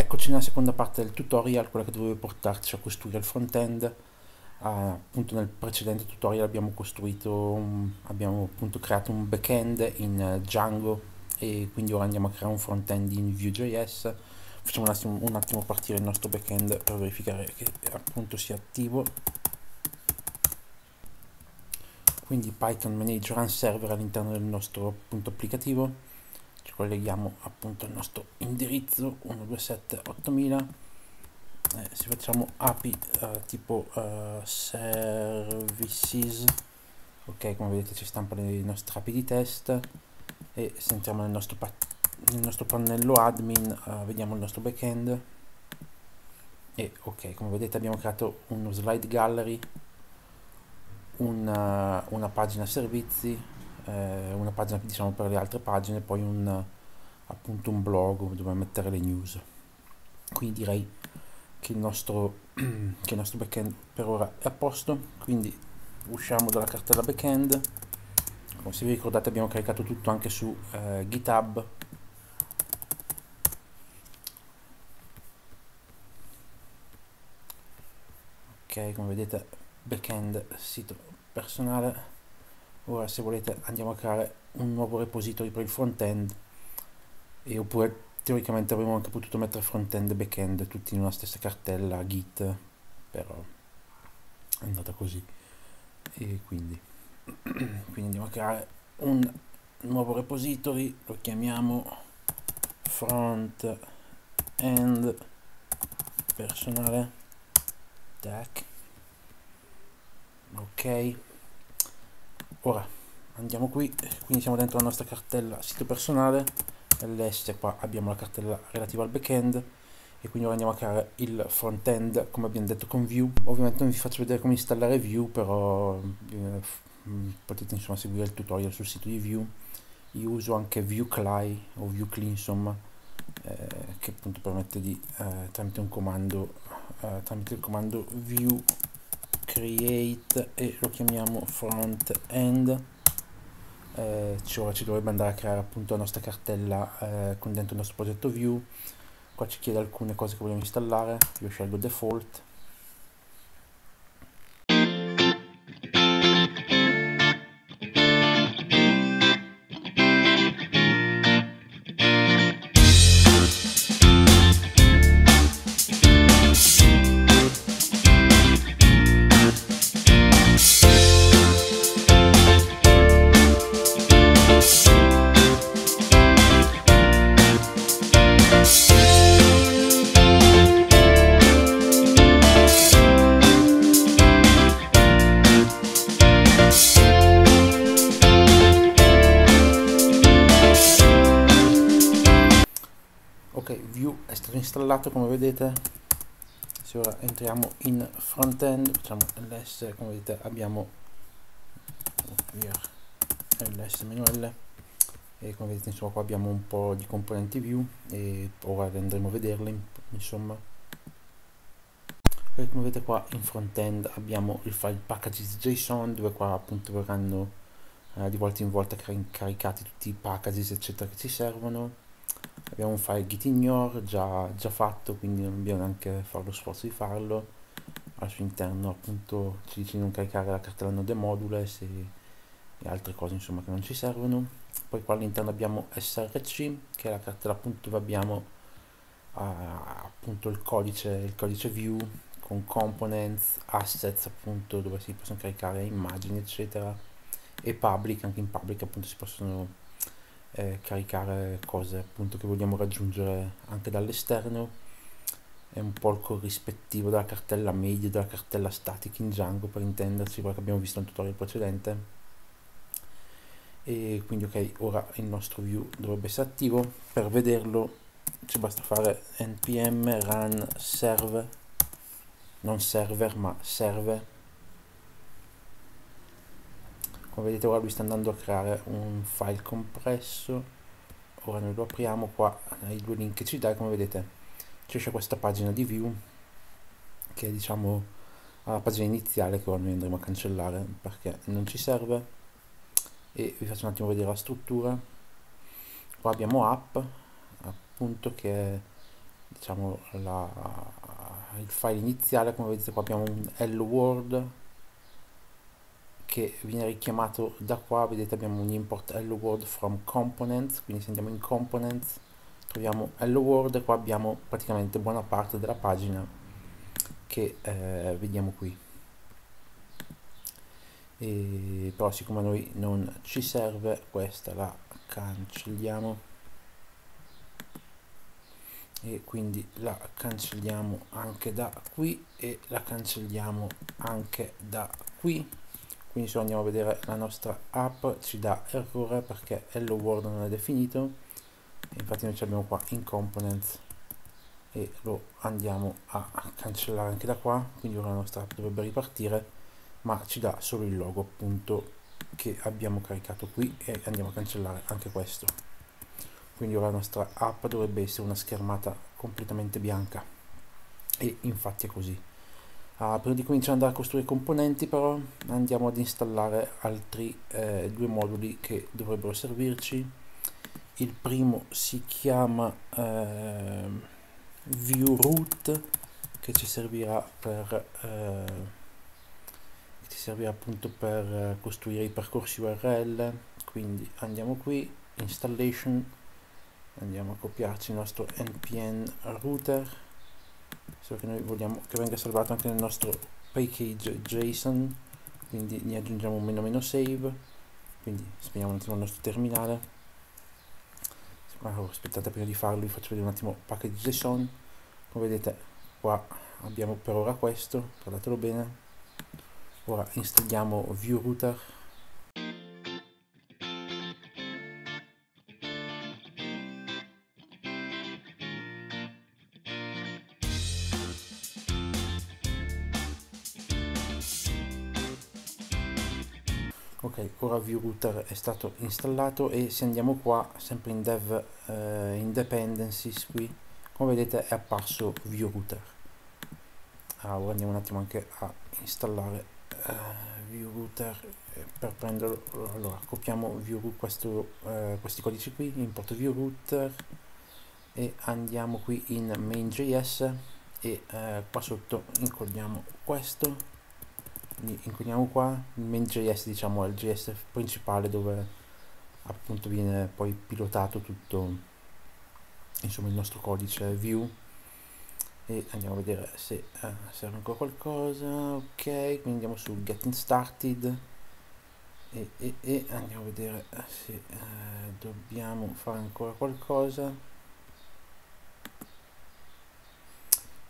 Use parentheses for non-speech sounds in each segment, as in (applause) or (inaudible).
eccoci nella seconda parte del tutorial, quella che doveva portarci a costruire il front-end. Uh, appunto nel precedente tutorial abbiamo costruito, abbiamo appunto creato un back-end in uh, Django e quindi ora andiamo a creare un front-end in Vue.js. Facciamo un attimo, un attimo partire il nostro back-end per verificare che appunto sia attivo. Quindi Python manage run server all'interno del nostro appunto applicativo colleghiamo appunto al nostro indirizzo 1278000 eh, se facciamo api eh, tipo eh, services ok come vedete ci stampano i nostri api di test e se entriamo nel nostro, nel nostro pannello admin eh, vediamo il nostro backend e ok come vedete abbiamo creato uno slide gallery una, una pagina servizi eh, una pagina diciamo per le altre pagine poi un appunto un blog dove mettere le news. Quindi direi che il nostro (clears throat) che il nostro backend per ora è a posto quindi usciamo dalla cartella backend. Come se vi ricordate abbiamo caricato tutto anche su eh, github. Ok come vedete backend sito personale ora se volete andiamo a creare un nuovo repository per il front-end e oppure teoricamente avremmo anche potuto mettere front-end e back-end tutti in una stessa cartella git però è andata così. E quindi (clears throat) quindi andiamo a creare un nuovo repository lo chiamiamo front end personale tech. Ok ora andiamo qui. Quindi siamo dentro la nostra cartella sito personale. Ls qua abbiamo la cartella relativa al backend. E quindi ora andiamo a creare il front-end come abbiamo detto con Vue. Ovviamente non vi faccio vedere come installare Vue però eh, potete insomma seguire il tutorial sul sito di Vue. Io uso anche VueCli o VueCli insomma eh, che appunto permette di eh, tramite un comando eh, tramite il comando Vue create e lo chiamiamo front end. Eh, cioè ci dovrebbe andare a creare appunto la nostra cartella eh, con dentro il nostro progetto view. Qua ci chiede alcune cose che vogliamo installare. Io scelgo default installato come vedete. Se ora entriamo in front end facciamo ls come vedete abbiamo ls manuale e come vedete insomma qua abbiamo un po' di componenti view e ora andremo a vederle insomma. E come vedete qua in front end abbiamo il file packages.json dove qua appunto verranno eh, di volta in volta caricati tutti i packages eccetera che ci servono abbiamo un file gitignore già, già fatto quindi non dobbiamo neanche fare lo sforzo di farlo. Al suo interno appunto ci dice di non caricare la cartella node modules e, e altre cose insomma che non ci servono. Poi qua all'interno abbiamo src che è la cartella appunto dove abbiamo uh, appunto il codice il codice view con components assets appunto dove si possono caricare immagini eccetera e public anche in public appunto si possono eh, caricare cose appunto che vogliamo raggiungere anche dall'esterno. È un po' il corrispettivo della cartella media della cartella static in Django per intenderci perché abbiamo visto nel tutorial precedente. E quindi ok ora il nostro view dovrebbe essere attivo. Per vederlo ci basta fare npm run serve non server ma serve come vedete ora lui sta andando a creare un file compresso. Ora noi lo apriamo qua i due link che ci dà come vedete c'è questa pagina di view che è diciamo la pagina iniziale che ora noi andremo a cancellare perché non ci serve. E vi faccio un attimo vedere la struttura. Qua abbiamo app appunto che è diciamo la, il file iniziale. Come vedete qua abbiamo un hello world che viene richiamato da qua vedete abbiamo un import hello world from components quindi se andiamo in components troviamo hello world e qua abbiamo praticamente buona parte della pagina che eh, vediamo qui. E, però siccome a noi non ci serve questa la cancelliamo. E quindi la cancelliamo anche da qui e la cancelliamo anche da qui quindi se andiamo a vedere la nostra app ci dà errore perché hello world non è definito. Infatti noi ci abbiamo qua in components e lo andiamo a cancellare anche da qua. Quindi ora la nostra app dovrebbe ripartire ma ci dà solo il logo appunto che abbiamo caricato qui e andiamo a cancellare anche questo. Quindi ora la nostra app dovrebbe essere una schermata completamente bianca. E infatti è così Uh, prima di cominciare ad andare a costruire componenti però andiamo ad installare altri eh, due moduli che dovrebbero servirci. Il primo si chiama eh, ViewRoot che ci servirà per eh, ci servirà appunto per costruire i percorsi URL. Quindi andiamo qui, installation, andiamo a copiarci il nostro npm router solo che noi vogliamo che venga salvato anche nel nostro package JSON quindi ne aggiungiamo un meno meno save quindi spegniamo un attimo il nostro terminale. Aspettate prima di farlo vi faccio vedere un attimo package JSON come vedete qua abbiamo per ora questo guardatelo bene. Ora installiamo view router ok ora ViewRouter è stato installato e se andiamo qua sempre in dev eh, in qui come vedete è apparso ViewRouter ah, ora andiamo un attimo anche a installare eh, ViewRouter eh, per prenderlo allora copiamo view, questo, eh, questi codici qui import ViewRouter e andiamo qui in main.js e eh, qua sotto incolliamo questo inquiniamo qua il main.js diciamo è il JS principale dove appunto viene poi pilotato tutto insomma il nostro codice view. E andiamo a vedere se eh, serve ancora qualcosa. Ok quindi andiamo su getting started. E, e, e andiamo a vedere se eh, dobbiamo fare ancora qualcosa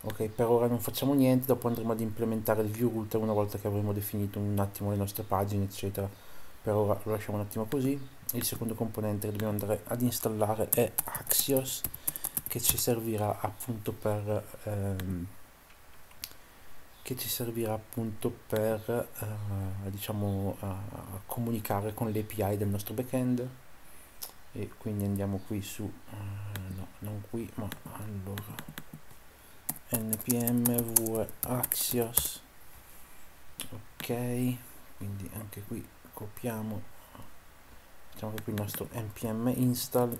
ok per ora non facciamo niente dopo andremo ad implementare il view router una volta che avremo definito un attimo le nostre pagine eccetera. Per ora lo lasciamo un attimo così. Il secondo componente che dobbiamo andare ad installare è Axios che ci servirà appunto per ehm, che ci servirà appunto per eh, diciamo uh, comunicare con le API del nostro backend. E quindi andiamo qui su uh, no non qui ma allora npm v axios. Ok quindi anche qui copiamo facciamo qui il nostro npm install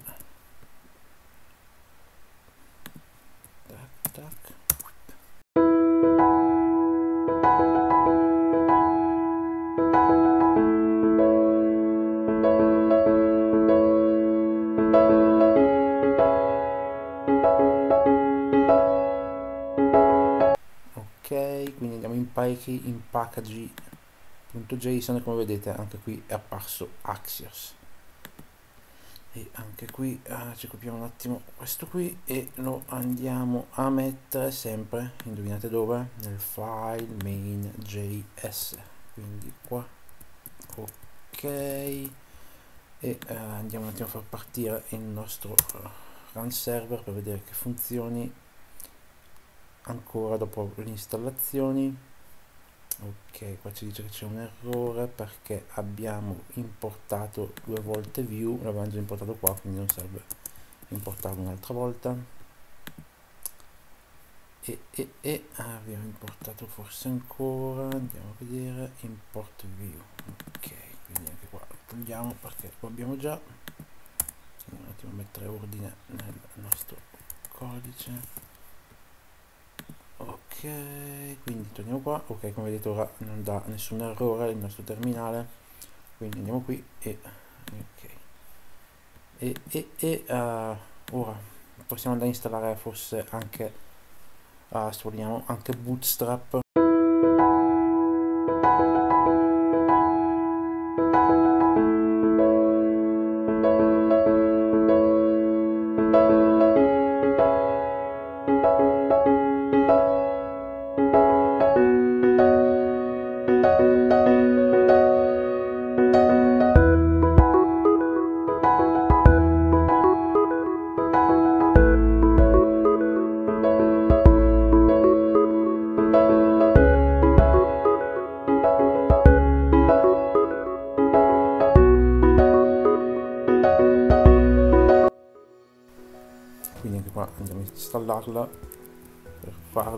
pacchi in package.json come vedete anche qui è apparso Axios. E anche qui ah, ci copiamo un attimo questo qui e lo andiamo a mettere sempre indovinate dove? Nel file main.js quindi qua ok. E eh, andiamo un attimo a far partire il nostro uh, run server per vedere che funzioni ancora dopo le installazioni ok qua ci dice che c'è un errore perché abbiamo importato due volte view. L'abbiamo già importato qua quindi non serve importarlo un'altra volta. E, e, e abbiamo importato forse ancora. Andiamo a vedere. Import view. Ok quindi anche qua lo togliamo perché lo abbiamo già. Andiamo un attimo a mettere ordine nel nostro codice quindi torniamo qua. Ok come vedete ora non dà nessun errore il nostro terminale. Quindi andiamo qui e ok. E, e, e uh, ora possiamo andare a installare forse anche uh, anche bootstrap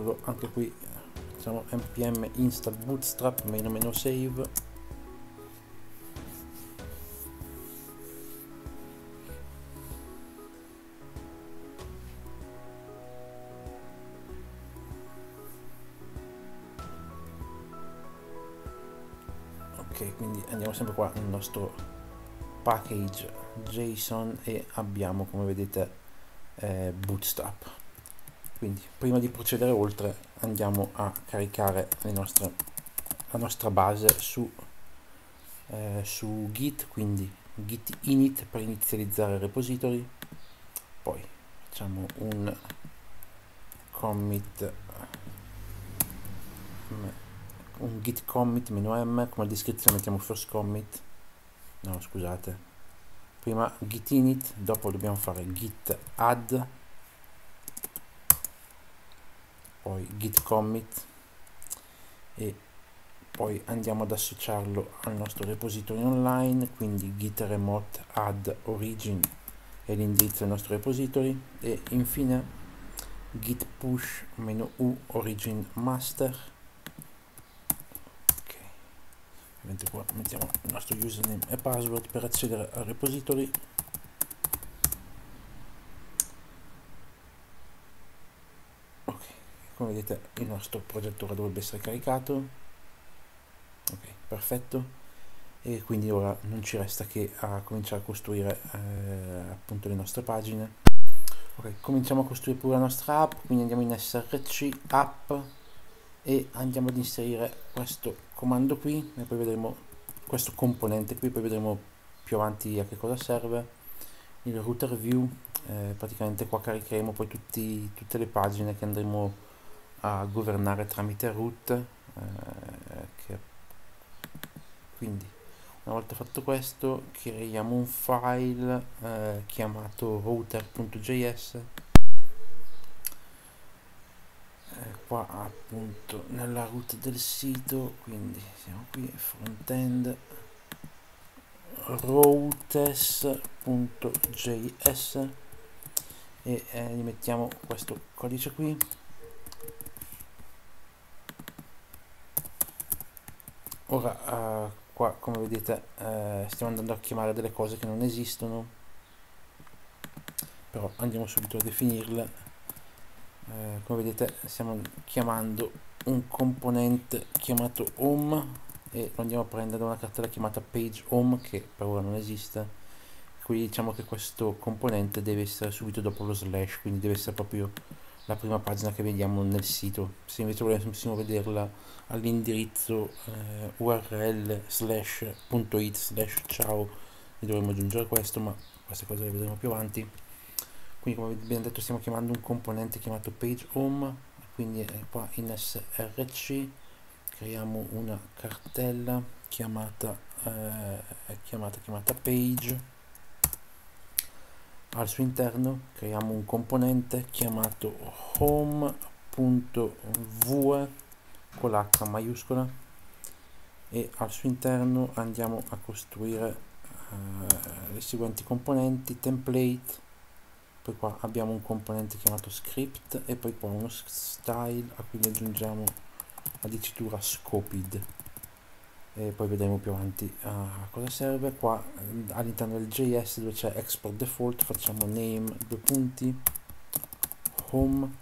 farlo anche qui facciamo npm install bootstrap meno meno save. Ok quindi andiamo sempre qua nel nostro package json e abbiamo come vedete eh, bootstrap quindi prima di procedere oltre andiamo a caricare nostre, la nostra base su, eh, su git quindi git init per inizializzare il repository. Poi facciamo un commit un git commit meno m come descrizione mettiamo first commit. No scusate. Prima git init dopo dobbiamo fare git add poi git commit e poi andiamo ad associarlo al nostro repository online quindi git remote add origin è l'indirizzo del nostro repository e infine git push menu u origin master. Ok ovviamente qua mettiamo il nostro username e password per accedere al repository come vedete il nostro progetto ora dovrebbe essere caricato. Ok perfetto. E quindi ora non ci resta che a cominciare a costruire eh, appunto le nostre pagine. Ok cominciamo a costruire pure la nostra app quindi andiamo in src app e andiamo ad inserire questo comando qui e poi vedremo questo componente qui poi vedremo più avanti a che cosa serve. Il router view eh, praticamente qua caricheremo poi tutti, tutte le pagine che andremo a governare tramite root eh, che quindi una volta fatto questo creiamo un file eh, chiamato router.js eh, qua appunto nella root del sito quindi siamo qui frontend routes.js e eh, gli mettiamo questo codice qui ora uh, qua come vedete uh, stiamo andando a chiamare delle cose che non esistono. Però andiamo subito a definirle. Uh, come vedete stiamo chiamando un componente chiamato home e lo andiamo a prendere da una cartella chiamata page home che per ora non esiste. Qui diciamo che questo componente deve essere subito dopo lo slash quindi deve essere proprio la prima pagina che vediamo nel sito. Se invece volessimo vederla all'indirizzo eh, url slash punto it slash ciao e dovremo aggiungere questo ma queste cose le vedremo più avanti. Quindi come abbiamo detto stiamo chiamando un componente chiamato page home quindi qua in src creiamo una cartella chiamata eh, chiamata chiamata page al suo interno creiamo un componente chiamato home.vue con l'h maiuscola e al suo interno andiamo a costruire uh, le seguenti componenti template poi qua abbiamo un componente chiamato script e poi qua uno style a cui aggiungiamo la dicitura scoped e poi vedremo più avanti a cosa serve. Qua all'interno del js dove c'è export default facciamo name due punti home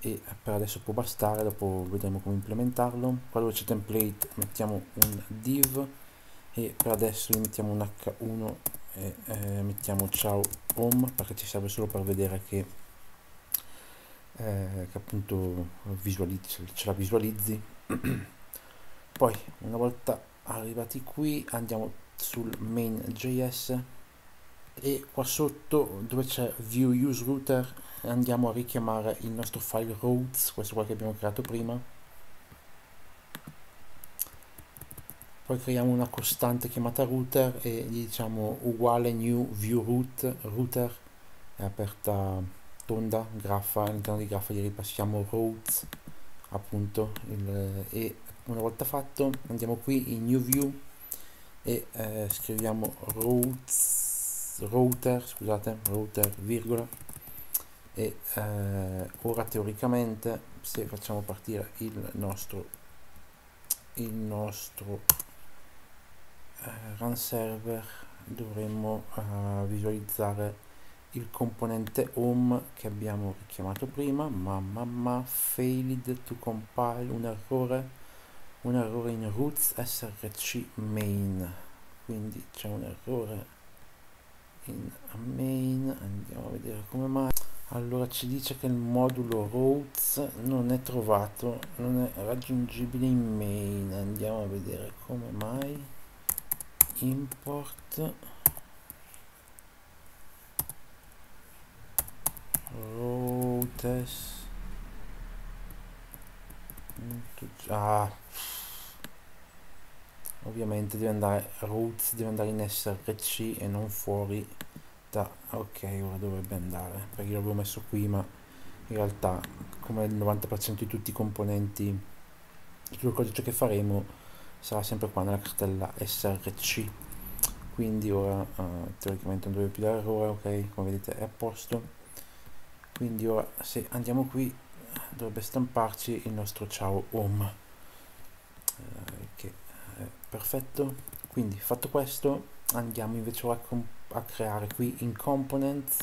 e per adesso può bastare dopo vedremo come implementarlo. Qua dove c'è template mettiamo un div e per adesso mettiamo un h1 e eh, mettiamo ciao home perché ci serve solo per vedere che, eh, che appunto visualizzi, ce la visualizzi (clears throat) poi una volta arrivati qui andiamo sul main.js e qua sotto dove c'è view use router andiamo a richiamare il nostro file routes questo qua che abbiamo creato prima. Poi creiamo una costante chiamata router e gli diciamo uguale new view root router è aperta tonda graffa all'interno di graffa gli ripassiamo routes appunto il, e una volta fatto andiamo qui in new view e eh, scriviamo routes router scusate router virgola e eh, ora teoricamente se facciamo partire il nostro il nostro eh, run server dovremmo eh, visualizzare il componente home che abbiamo richiamato prima ma mamma failed to compile un errore un errore in roots src main. Quindi c'è un errore in main. Andiamo a vedere come mai. Allora ci dice che il modulo routes non è trovato non è raggiungibile in main. Andiamo a vedere come mai. Import. Routes ah. Ovviamente deve andare routes deve andare in src e non fuori da ok ora dovrebbe andare perché l'avevo messo qui ma in realtà come il 90% di tutti i componenti di tutto il codice che faremo sarà sempre qua nella cartella src quindi ora uh, teoricamente non dovrebbe più dare errore ok come vedete è a posto. Quindi ora se andiamo qui dovrebbe stamparci il nostro ciao home eh, che è perfetto. Quindi fatto questo andiamo invece a, a creare qui in components.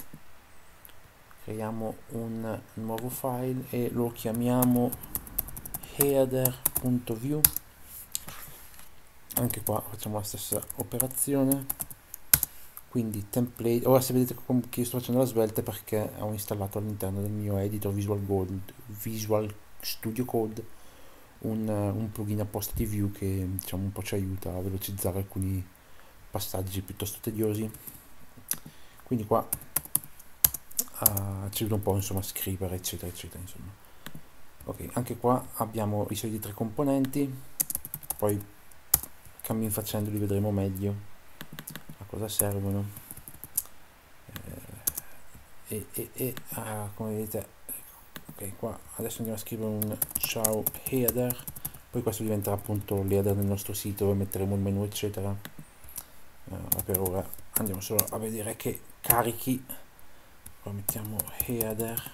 Creiamo un nuovo file e lo chiamiamo header.view anche qua facciamo la stessa operazione quindi template ora se vedete che sto facendo la svelta perché ho installato all'interno del mio editor Visual, Gold, Visual Studio Code un, un plugin apposta di view che diciamo un po' ci aiuta a velocizzare alcuni passaggi piuttosto tediosi. Quindi qua uh, ci vedo un po' insomma scrivere eccetera eccetera insomma. Ok anche qua abbiamo i soliti tre componenti poi cammin facendoli vedremo meglio cosa servono? Eh, e, e, e ah, come vedete ok qua adesso andiamo a scrivere un ciao header poi questo diventerà appunto l'header del nostro sito dove metteremo il menu eccetera. Uh, per ora andiamo solo a vedere che carichi. Qua mettiamo header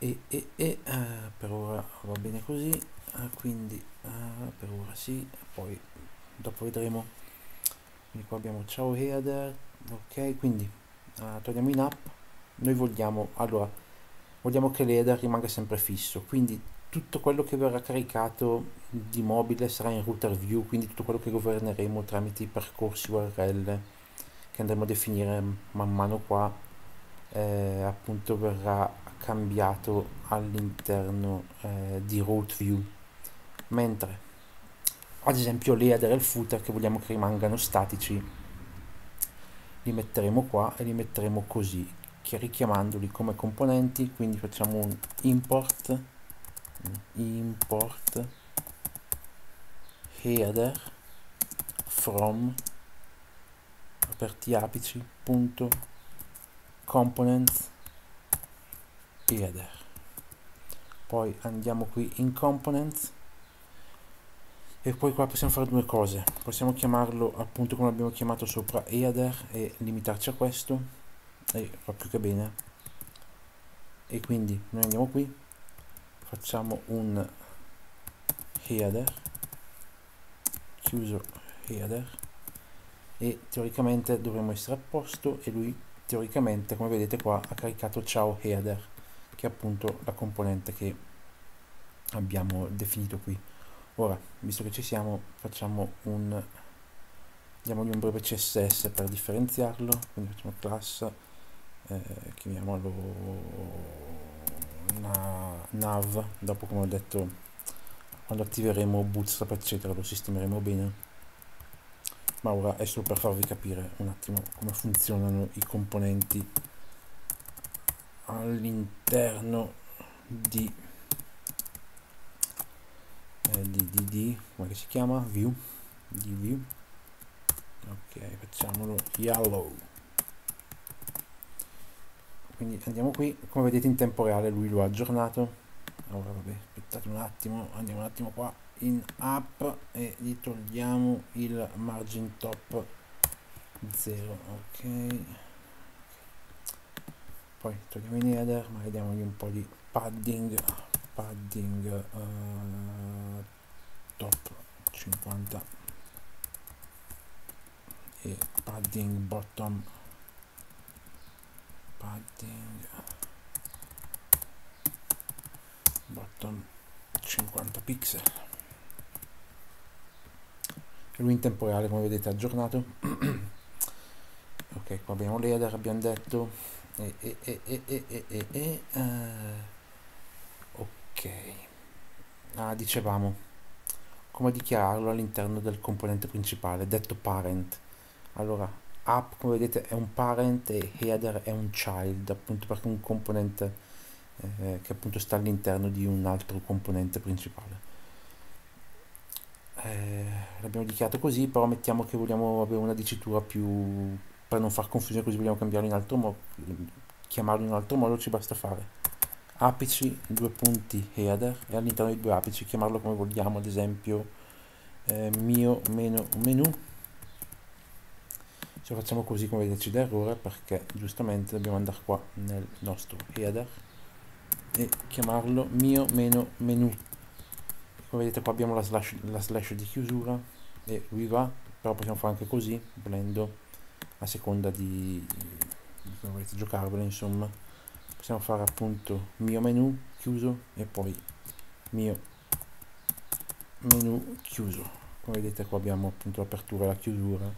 e, e, e uh, per ora va bene così. Uh, quindi per ora sì poi dopo vedremo. Quindi qua abbiamo ciao header ok quindi uh, torniamo in app. Noi vogliamo allora vogliamo che l'header rimanga sempre fisso. Quindi tutto quello che verrà caricato di mobile sarà in router view quindi tutto quello che governeremo tramite i percorsi url che andremo a definire man mano qua eh, appunto verrà cambiato all'interno eh, di route view. Mentre ad esempio l'header e il footer che vogliamo che rimangano statici li metteremo qua e li metteremo così richiamandoli come componenti quindi facciamo un import import header from aperti apici punto components header. Poi andiamo qui in components e poi qua possiamo fare due cose. Possiamo chiamarlo appunto come abbiamo chiamato sopra header e limitarci a questo. E va più che bene. E quindi noi andiamo qui. Facciamo un header chiuso header e teoricamente dovremmo essere a posto. E lui teoricamente come vedete qua ha caricato ciao header che è appunto la componente che abbiamo definito qui ora visto che ci siamo facciamo un diamogli un breve css per differenziarlo quindi facciamo class eh, chiamiamolo nav dopo come ho detto quando attiveremo bootstrap eccetera lo sistemeremo bene. Ma ora è solo per farvi capire un attimo come funzionano i componenti all'interno di, eh, di, di, di come si chiama? View. Di view. Ok facciamolo yellow. Quindi andiamo qui. Come vedete in tempo reale lui lo ha aggiornato. Allora vabbè aspettate un attimo. Andiamo un attimo qua in app e gli togliamo il margin top 0 ok. Poi togliamo in header ma diamogli un po' di padding. Padding uh, top 50 e padding bottom. Padding. Bottom 50 pixel. E lui in tempo reale come vedete aggiornato. (clears throat) Ok qua abbiamo l'header abbiamo detto. E, e, e, e, e, e, e uh, ok. Ah dicevamo come dichiararlo all'interno del componente principale detto parent. Allora app come vedete è un parent e header è un child appunto perché è un componente eh, che appunto sta all'interno di un altro componente principale. Eh, l'abbiamo dichiarato così però mettiamo che vogliamo avere una dicitura più per non far confusione così vogliamo cambiarlo in altro modo chiamarlo in un altro modo ci basta fare apici due punti header e all'interno dei due apici chiamarlo come vogliamo ad esempio eh, mio meno menu. Se facciamo così come vedete ci dà errore perché giustamente dobbiamo andare qua nel nostro header e chiamarlo mio meno menu. Come vedete qua abbiamo la slash, la slash di chiusura e lui va però possiamo fare anche così volendo a seconda di, di come volete giocarvelo insomma possiamo fare appunto mio menu chiuso e poi mio menu chiuso. Come vedete qua abbiamo appunto l'apertura e la chiusura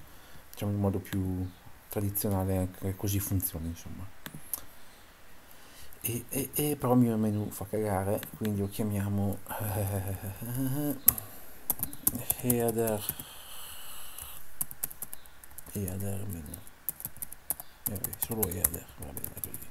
diciamo in modo più tradizionale che così funziona insomma. E, e, e però il mio menu fa cagare quindi lo chiamiamo uh, header header menu. E vabbè, solo header va bene così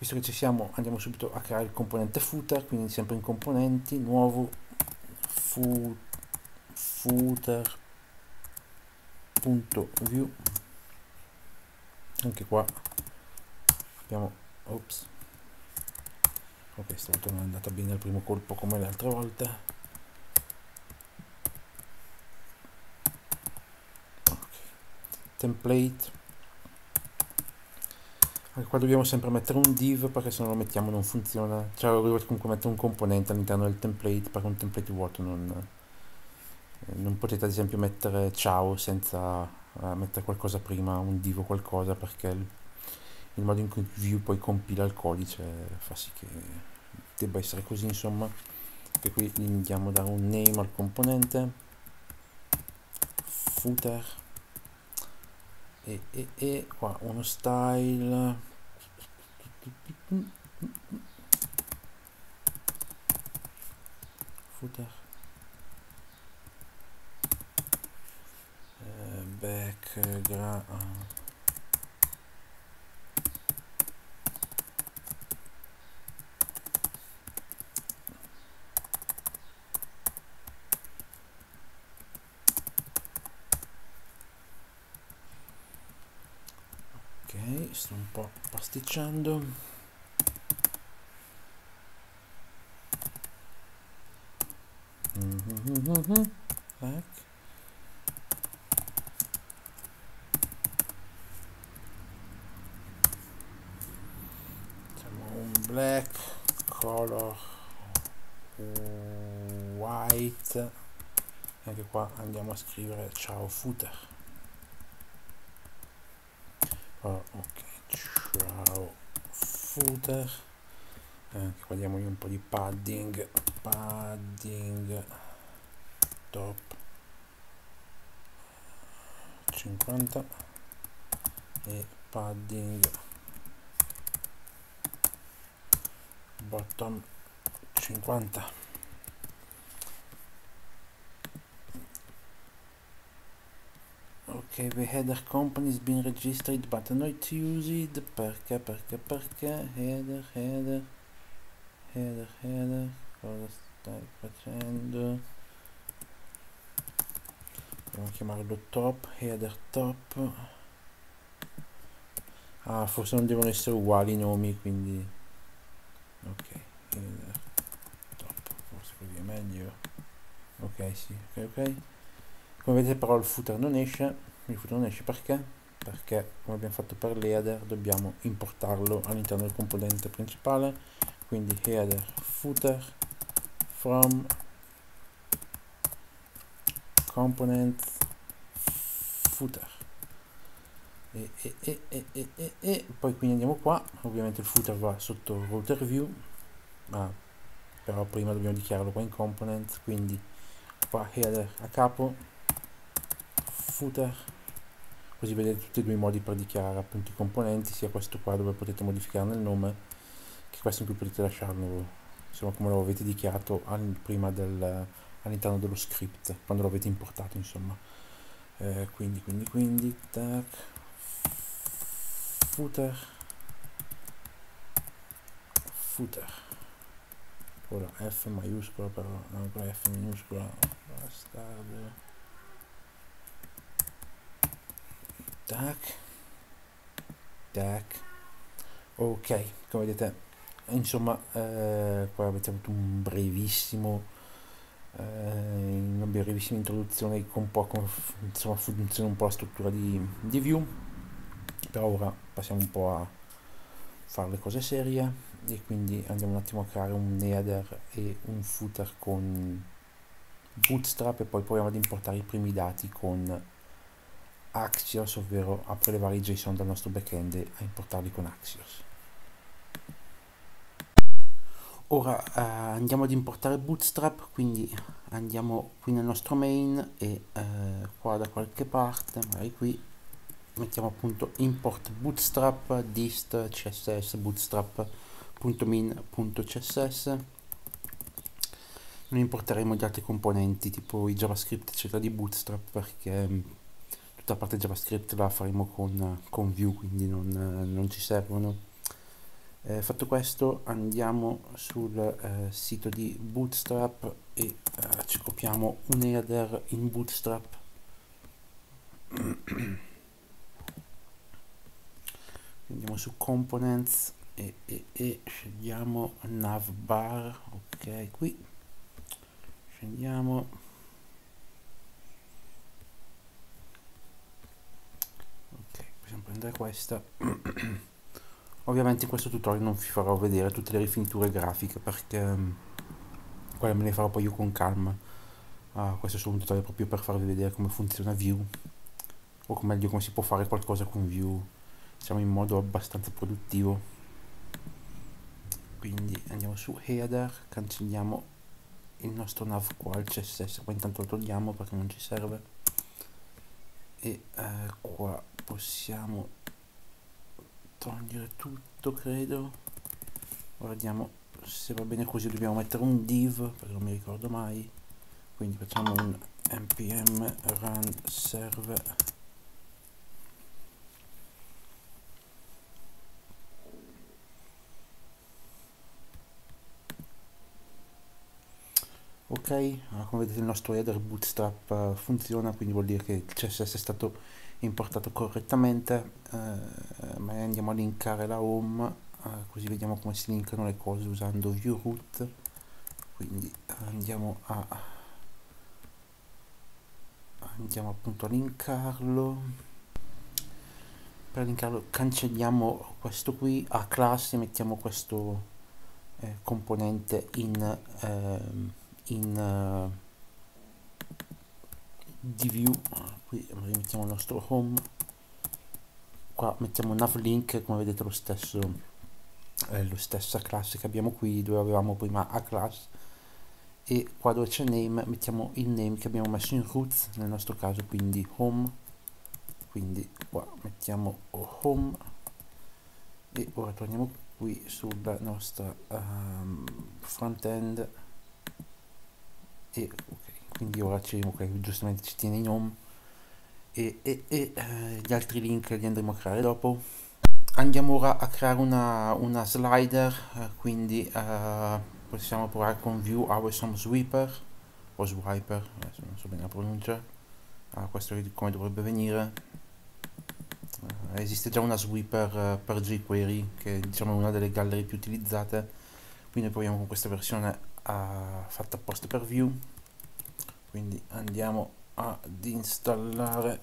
visto che ci siamo andiamo subito a creare il componente footer quindi sempre in componenti nuovo footer punto view. Anche qua abbiamo ops ok stavolta non è andata bene il primo colpo come le altre volte template qua dobbiamo sempre mettere un div perché se non lo mettiamo non funziona. Cioè dobbiamo comunque mettere un componente all'interno del template perché un template vuoto non, eh, non potete ad esempio mettere ciao senza uh, mettere qualcosa prima un div o qualcosa perché il, il modo in cui view poi compila il codice fa sì che debba essere così insomma. E qui andiamo a dare un name al componente footer e, e, e qua uno style footer uh, background sto un po' pasticciando. Back. Facciamo un black color white. Anche qua andiamo a scrivere ciao footer. Oh, ok ciao footer. Anche qua diamogli un po' di padding. Padding. Top. 50 e padding. Bottom. 50 ok the header company is being registered but not used. Perché perché perché? Header header header header. Cosa stai facendo? Dobbiamo chiamarlo top header top. Ah forse non devono essere uguali i nomi quindi ok header top forse così è meglio. Ok sì ok ok. Come vedete però il footer non esce il footer non esce perché? Perché come abbiamo fatto per l'header dobbiamo importarlo all'interno del componente principale. Quindi header footer from component footer. E, e, e, e poi quindi andiamo qua. Ovviamente il footer va sotto router view ma però prima dobbiamo dichiararlo qua in component. Quindi qua header a capo footer così vedete tutti e due i modi per dichiarare appunto i componenti sia questo qua dove potete modificare il nome che questo in cui potete lasciarlo. Insomma come lo avete dichiarato al, prima del all'interno dello script quando lo avete importato insomma. Eh, quindi quindi quindi tag footer. Footer. Ora F maiuscola però ancora F minuscola bastardo tac tac ok come vedete insomma eh, qua avete avuto un brevissimo eh, una brevissima introduzione con po' come insomma funziona un po' la struttura di, di view. Per ora passiamo un po' a fare le cose serie e quindi andiamo un attimo a creare un header e un footer con bootstrap e poi proviamo ad importare i primi dati con Axios ovvero a prelevare i JSON dal nostro backend e a importarli con Axios. Ora eh, andiamo ad importare bootstrap quindi andiamo qui nel nostro main e eh, qua da qualche parte magari qui mettiamo appunto import bootstrap dist css bootstrap.min.css non importeremo gli altri componenti tipo i javascript eccetera di bootstrap perché tutta la parte javascript la faremo con, con view quindi non, non ci servono. Eh, fatto questo andiamo sul eh, sito di Bootstrap e eh, ci copiamo un header in Bootstrap. (clears throat) Andiamo su Components e, e, e scegliamo navbar ok qui. Scendiamo ok possiamo prendere questa (clears throat) Ovviamente in questo tutorial non vi farò vedere tutte le rifiniture grafiche perché um, quelle me le farò poi io con calma. Uh, questo è solo un tutorial proprio per farvi vedere come funziona Vue o meglio come si può fare qualcosa con Vue diciamo in modo abbastanza produttivo. Quindi andiamo su header, cancelliamo il nostro nav qua, il CSS, qua intanto lo togliamo perché non ci serve e uh, qua possiamo togliere tutto credo. Ora vediamo se va bene così. Dobbiamo mettere un div perché non mi ricordo mai. Quindi facciamo un npm run server ok allora, come vedete il nostro header bootstrap uh, funziona quindi vuol dire che il css è stato importato correttamente eh, ma andiamo a linkare la home eh, così vediamo come si linkano le cose usando viewroot quindi andiamo a andiamo appunto a linkarlo. Per linkarlo cancelliamo questo qui a classe mettiamo questo eh, componente in, eh, in uh, di view qui rimettiamo il nostro home. Qua mettiamo navlink come vedete lo stesso è lo stessa classe che abbiamo qui dove avevamo prima a class. E qua dove c'è name mettiamo il name che abbiamo messo in root nel nostro caso quindi home. Quindi qua mettiamo home. E ora torniamo qui sulla nostra um, front end. E ok quindi ora okay, giustamente ci tiene in home e, e, e eh, gli altri link li andremo a creare dopo. Andiamo ora a creare una, una slider eh, quindi eh, possiamo provare con view awesome sweeper o swiper adesso non so bene la pronuncia. Ah, questo è come dovrebbe venire. Uh, esiste già una sweeper uh, per jQuery che diciamo, è una delle gallerie più utilizzate. Quindi proviamo con questa versione uh, fatta apposta per view. Quindi andiamo ad installare.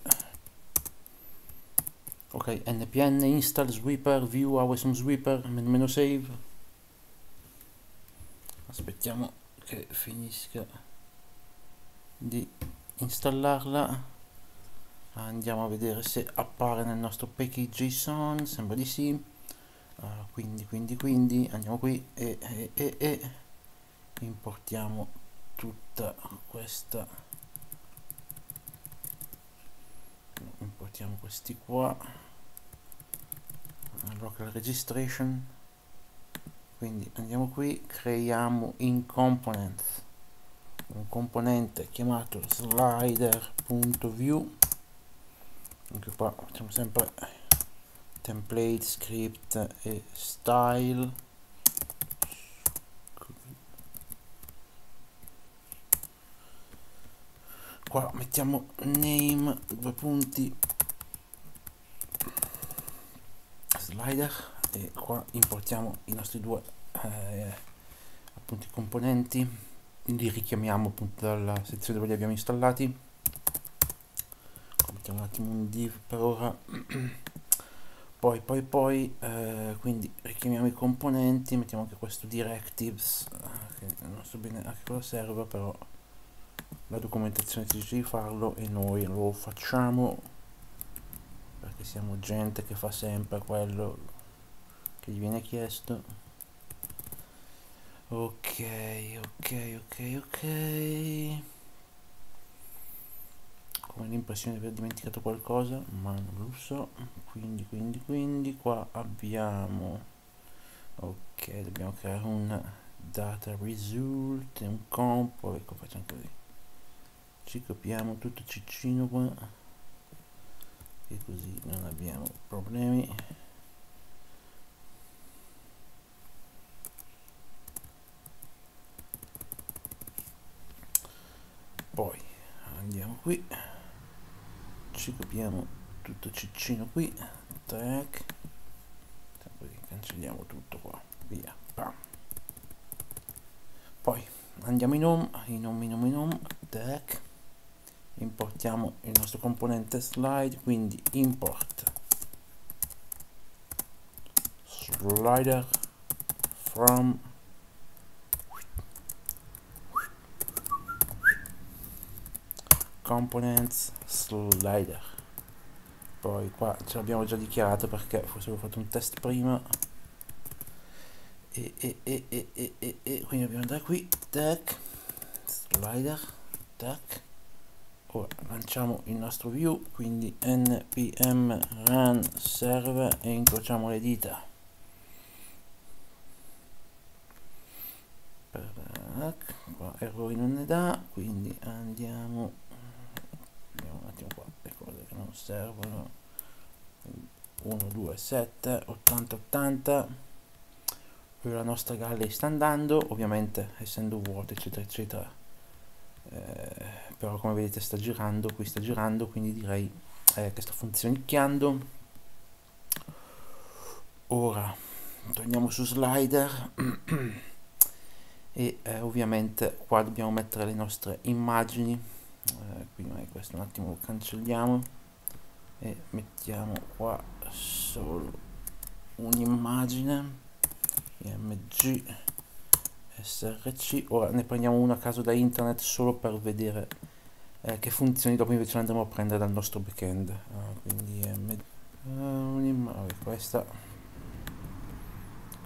Ok npm install sweeper view awesome sweeper meno save. Aspettiamo che finisca di installarla. Andiamo a vedere se appare nel nostro package json sembra di sì. Uh, quindi quindi quindi andiamo qui e, e, e, e importiamo tutta questa importiamo questi qua. Local registration. Quindi andiamo qui creiamo in component un componente chiamato slider.view anche qua facciamo sempre template script e style qua mettiamo name due punti. Slider. E qua importiamo i nostri due eh, appunto componenti. Li richiamiamo appunto dalla sezione dove li abbiamo installati. Mettiamo un attimo un div per ora. (clears throat) Poi poi poi eh, quindi richiamiamo i componenti. Mettiamo anche questo directives eh, che non so bene a che cosa serve però la documentazione ci dice di farlo e noi lo facciamo perché siamo gente che fa sempre quello che gli viene chiesto. Ok ok ok ok. Come l'impressione di aver dimenticato qualcosa ma non lo so. Quindi quindi quindi qua abbiamo ok dobbiamo creare un data result un comp ecco facciamo così ci copiamo tutto ciccino qua. E così non abbiamo problemi. Poi andiamo qui. Ci copiamo tutto ciccino qui. Tac. Cancelliamo tutto qua. Via. Bam. poi andiamo in home. In home in home in home. Tac importiamo il nostro componente slide quindi import slider from components slider. Poi qua ce l'abbiamo già dichiarato perché forse avevo fatto un test prima. E, e, e, e, e, e, e quindi dobbiamo andare qui tac slider tac ora lanciamo il nostro view quindi npm run server e incrociamo le dita. Qua errori non ne dà quindi andiamo vediamo un attimo qua le cose che non servono. 1 2 7 80 80 la nostra gallery sta andando ovviamente essendo vuoto eccetera eccetera eh, però come vedete sta girando qui sta girando quindi direi eh, che sta funzionicchiando ora torniamo su slider. E eh, ovviamente qua dobbiamo mettere le nostre immagini. Eh, quindi questo un attimo lo cancelliamo e mettiamo qua solo un'immagine. Img src ora ne prendiamo uno a caso da internet solo per vedere eh, che funzioni dopo invece lo andremo a prendere dal nostro backend. Ah, quindi uh, questa.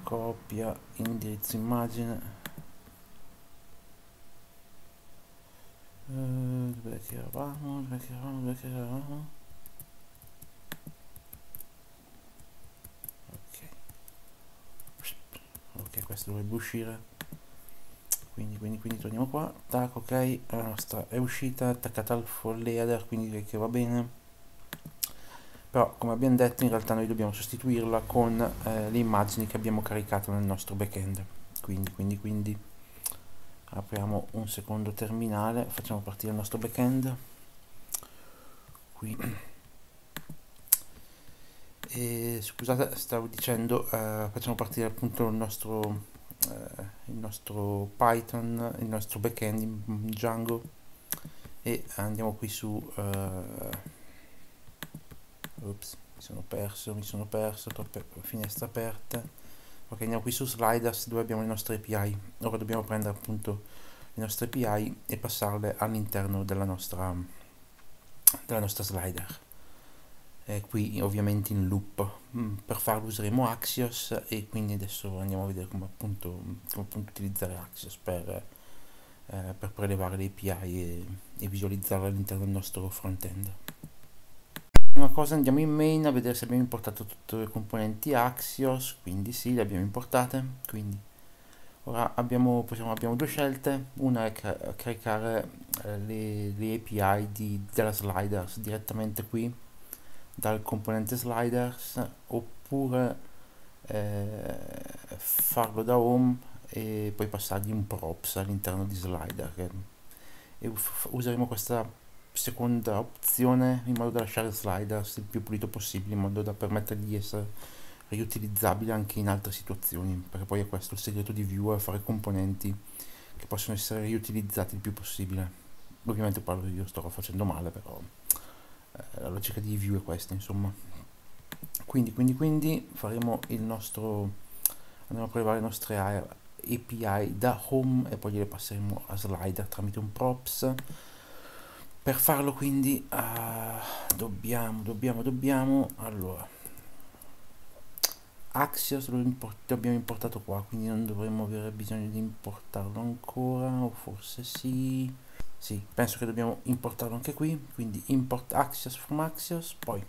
Copia indirizzo immagine. Uh, dove eravamo? Dove eravamo? Dove eravamo? Ok. Ok questo dovrebbe uscire quindi, quindi, quindi torniamo qua. Tac ok la nostra è uscita attaccata al full header quindi direi che va bene. Però come abbiamo detto in realtà noi dobbiamo sostituirla con eh, le immagini che abbiamo caricato nel nostro backend. Quindi quindi quindi apriamo un secondo terminale facciamo partire il nostro backend. Qui. E scusate stavo dicendo eh, facciamo partire appunto il nostro il nostro Python, il nostro backend in Django. E andiamo qui su uh, ups, mi sono perso, mi sono perso, troppe finestre aperte ok, andiamo qui su sliders dove abbiamo le nostre API ora dobbiamo prendere appunto le nostre API e passarle all'interno della nostra della nostra slider eh, qui ovviamente in loop. Mm, per farlo useremo Axios e quindi adesso andiamo a vedere come appunto, come appunto utilizzare Axios per, eh, per prelevare le API e, e visualizzarle all'interno del nostro front-end. Prima cosa andiamo in main a vedere se abbiamo importato tutte le componenti Axios quindi sì le abbiamo importate quindi. Ora abbiamo, possiamo, abbiamo due scelte. Una è caricare eh, le, le, API di, della sliders direttamente qui dal componente sliders oppure eh, farlo da home e poi passargli un props all'interno di slider e useremo questa seconda opzione in modo da lasciare sliders il più pulito possibile in modo da permettergli di essere riutilizzabili anche in altre situazioni perché poi è questo il segreto di Vue fare componenti che possono essere riutilizzati il più possibile. Ovviamente parlo io sto facendo male però la logica di view è questa insomma. Quindi quindi quindi faremo il nostro andremo a provare le nostre API da home e poi le passeremo a slider tramite un props. Per farlo quindi uh, dobbiamo dobbiamo dobbiamo allora Axios lo import abbiamo importato qua quindi non dovremmo avere bisogno di importarlo ancora o forse sì sì, penso che dobbiamo importarlo anche qui, quindi import Axios from Axios, poi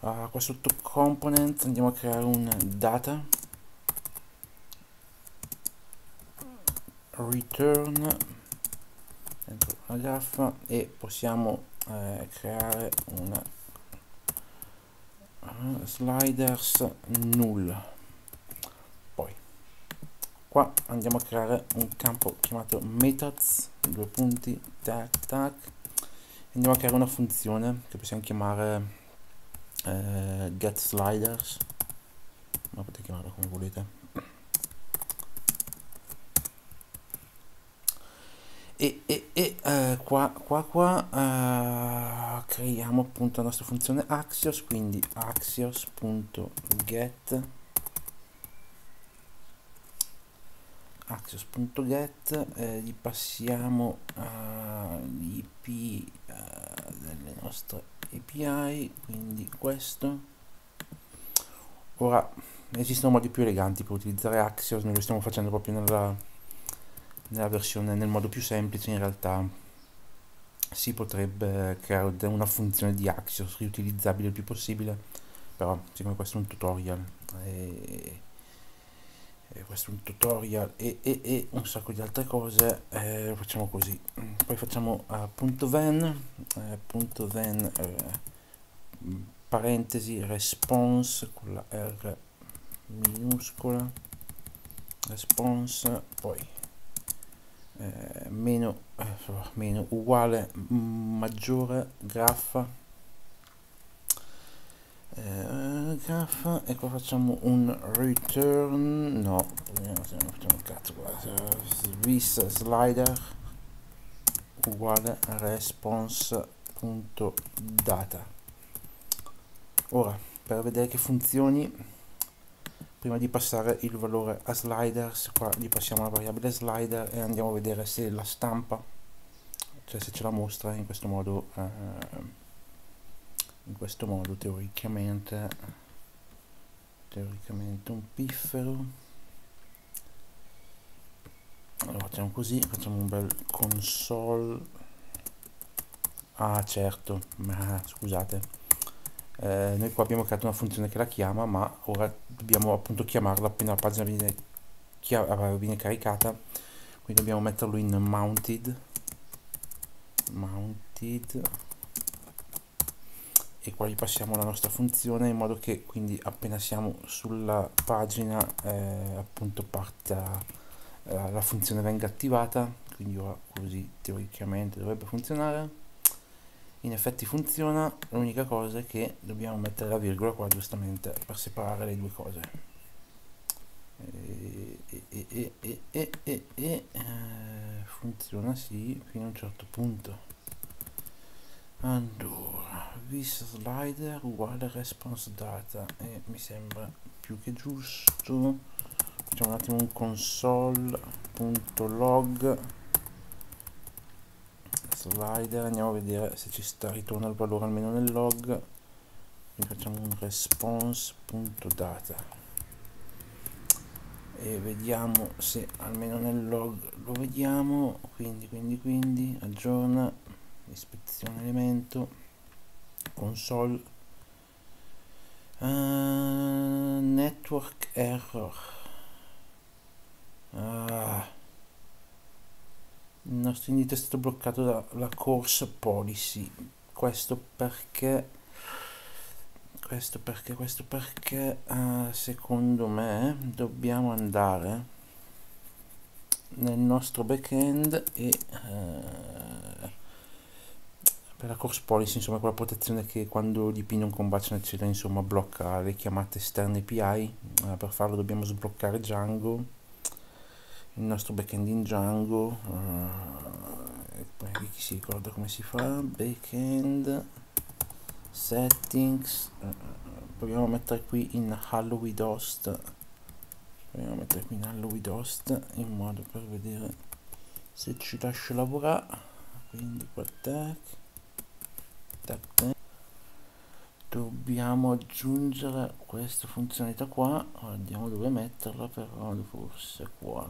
uh, qua sotto component andiamo a creare un data. Return dentro una graffa e possiamo eh, creare una uh, sliders null qua andiamo a creare un campo chiamato methods due punti tac tac. Andiamo a creare una funzione che possiamo chiamare eh, get sliders. Ma potete chiamarla come volete. E, e, e eh, qua qua qua eh, creiamo appunto la nostra funzione axios quindi axios.get axios.get eh, gli passiamo uh, l'ip uh, delle nostre API quindi questo. Ora esistono modi più eleganti per utilizzare Axios noi lo stiamo facendo proprio nella, nella versione nel modo più semplice in realtà si potrebbe creare una funzione di Axios riutilizzabile il più possibile però siccome questo è un tutorial e eh, questo è un tutorial e, e, e, un sacco di altre cose eh, facciamo così. Poi facciamo uh, punto then eh, punto then eh, parentesi response con la r minuscola response poi eh, meno, meno uguale maggiore graffa eh, e qua facciamo un return. No facciamo un cazzo qua. This slider uguale response.data ora per vedere che funzioni prima di passare il valore a sliders qua gli passiamo la variabile slider e andiamo a vedere se la stampa cioè se ce la mostra in questo modo eh, in questo modo teoricamente teoricamente un piffero. Allora facciamo così facciamo un bel console. Ah certo ma scusate. Eh, noi qua abbiamo creato una funzione che la chiama ma ora dobbiamo appunto chiamarla appena la pagina viene, eh, viene caricata. Quindi dobbiamo metterlo in mounted. Mounted e qua gli passiamo la nostra funzione in modo che quindi appena siamo sulla pagina eh, appunto parta eh, la funzione venga attivata. Quindi ora così teoricamente dovrebbe funzionare. In effetti funziona l'unica cosa è che dobbiamo mettere la virgola qua giustamente per separare le due cose. E, e, e, eh, funziona sì fino a un certo punto allora vis slider uguale response data e mi sembra più che giusto. Facciamo un attimo un console.log slider andiamo a vedere se ci sta ritorna il valore almeno nel log. Quindi facciamo un response.data e vediamo se almeno nel log lo vediamo. Quindi quindi quindi aggiorna ispezione elemento console uh, network error. Ah. Il nostro inizio è stato bloccato dalla course policy. Questo perché questo perché questo perché uh, secondo me dobbiamo andare nel nostro backend e uh, per la course policy insomma quella protezione che quando l'IP non combacia eccetera insomma blocca le chiamate esterne API uh, per farlo dobbiamo sbloccare Django il nostro backend in Django uh, e poi chi si ricorda come si fa? Backend settings uh, proviamo a mettere qui in hello with host proviamo a mettere qui in hello with host in modo per vedere se ci lascia lavorare. Quindi qua tac tac dobbiamo aggiungere questa funzionalità qua vediamo dove metterla però forse qua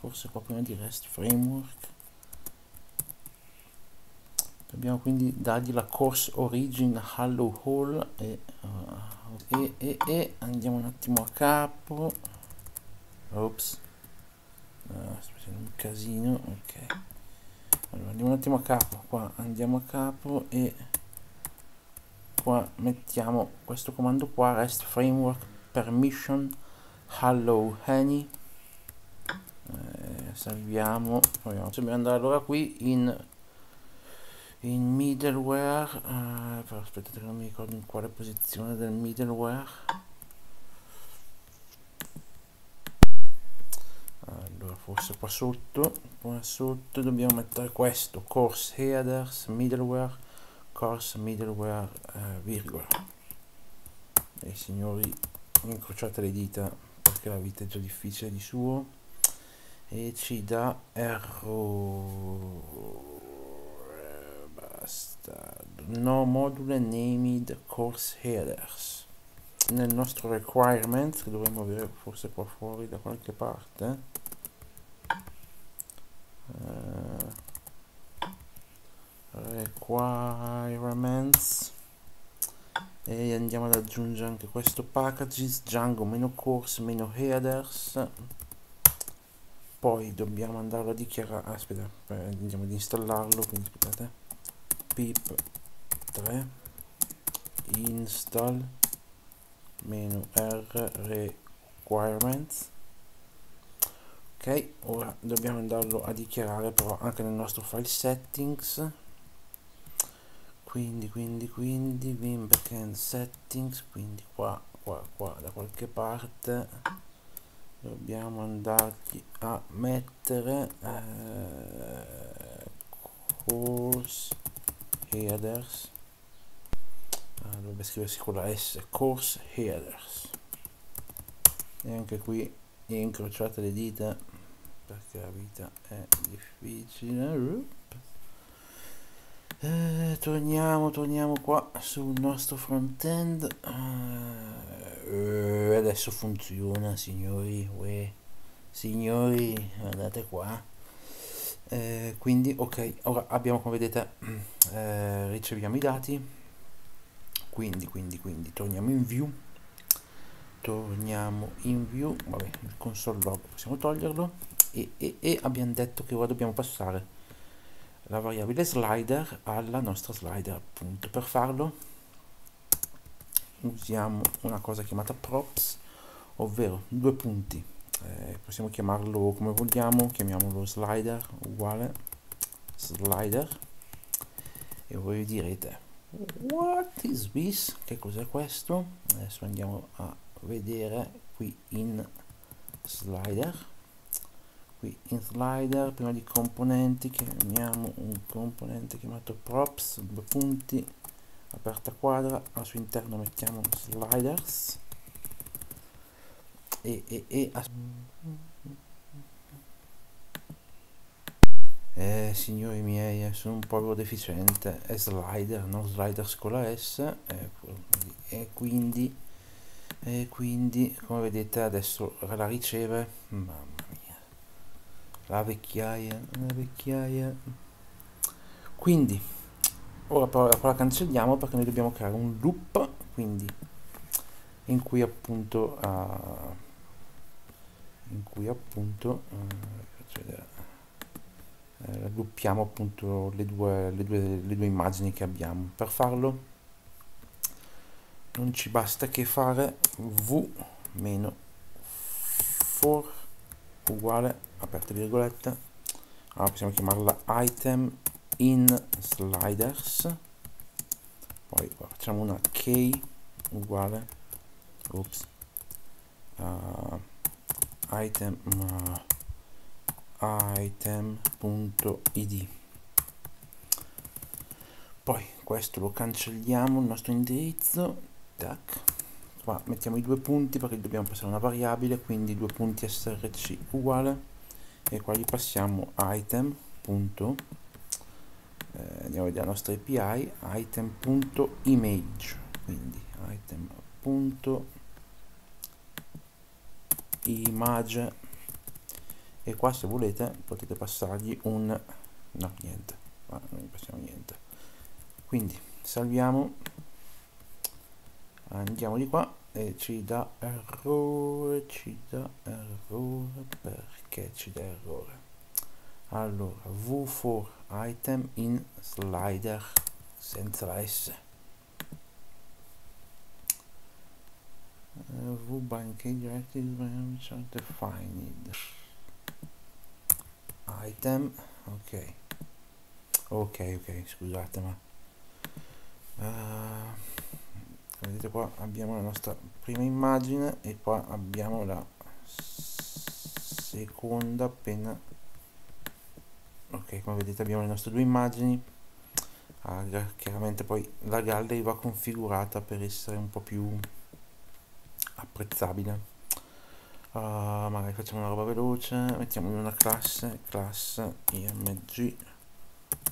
forse qua prima di rest framework. Dobbiamo quindi dargli la course origin hello hall e, uh, e, e, e, andiamo un attimo a capo. Ops. Uh, un casino ok allora andiamo un attimo a capo. Qua andiamo a capo e qua mettiamo questo comando qua rest framework permission. Hello honey eh, salviamo. Proviamo. Dobbiamo andare allora qui in in middleware eh, però aspettate che non mi ricordo in quale posizione del middleware allora forse qua sotto qua sotto dobbiamo mettere questo course headers middleware course middleware eh, virgola. E signori incrociate le dita perché la vita è già difficile di suo. E ci dà errore. Basta no module named course headers nel nostro requirement che dovremmo avere forse qua fuori da qualche parte uh, requirements e andiamo ad aggiungere anche questo packages django meno course meno headers. Poi dobbiamo andarlo a dichiarare ah, aspetta andiamo ad installarlo quindi aspettate. Pip 3 install meno r requirements. Ok ora dobbiamo andarlo a dichiarare però anche nel nostro file settings. Quindi quindi quindi vim backend settings quindi qua qua qua da qualche parte. Dobbiamo andarci a mettere eh, course headers ah, dovrebbe scriversi con la s course headers. E anche qui incrociate le dita perché la vita è difficile. Eh, torniamo torniamo qua sul nostro front end eh, adesso funziona signori. Uè. signori guardate qua. Eh, quindi ok ora abbiamo come vedete eh, riceviamo i dati quindi quindi quindi torniamo in view. Torniamo in view. Vabbè il console log possiamo toglierlo. E, e, e abbiamo detto che ora dobbiamo passare la variabile slider alla nostra slider appunto. Per farlo usiamo una cosa chiamata props ovvero due punti. Eh, possiamo chiamarlo come vogliamo chiamiamolo slider uguale slider. E voi direte what is this? Che cos'è questo? Adesso andiamo a vedere qui in slider. Qui in slider prima di componenti chiamiamo un componente chiamato props due punti aperta quadra al suo interno mettiamo sliders e, e, e eh, signori miei sono un po' deficiente. È slider non sliders con la s ecco, e quindi e quindi come vedete adesso la riceve mamma mia la vecchiaia la vecchiaia. Quindi ora però la cancelliamo perché noi dobbiamo creare un loop quindi in cui appunto uh, in cui appunto uh, uh, loopiamo appunto le due, le, due, le due immagini che abbiamo. Per farlo non ci basta che fare v meno for uguale aperte virgolette allora possiamo chiamarla item in sliders. Poi facciamo una key uguale oops, uh, item uh, item.id poi questo lo cancelliamo il nostro indirizzo. Tac. Qua mettiamo i due punti perché dobbiamo passare una variabile quindi due punti src uguale. E qua gli passiamo item punto eh, andiamo a vedere la nostra api item punto image. Quindi item punto image e qua se volete potete passargli un no niente. Qua non passiamo niente. Quindi salviamo. Andiamo di qua e ci dà errore ci dà errore. Perché ci dà errore? Allora v4 item in slider senza la s. Uh, v bank directive defined item. Ok. Ok ok scusate ma uh, vedete qua abbiamo la nostra prima immagine e qua abbiamo la seconda appena ok come vedete abbiamo le nostre due immagini. Ah, chiaramente poi la gallery va configurata per essere un po' più apprezzabile uh, magari facciamo una roba veloce mettiamo una classe classe img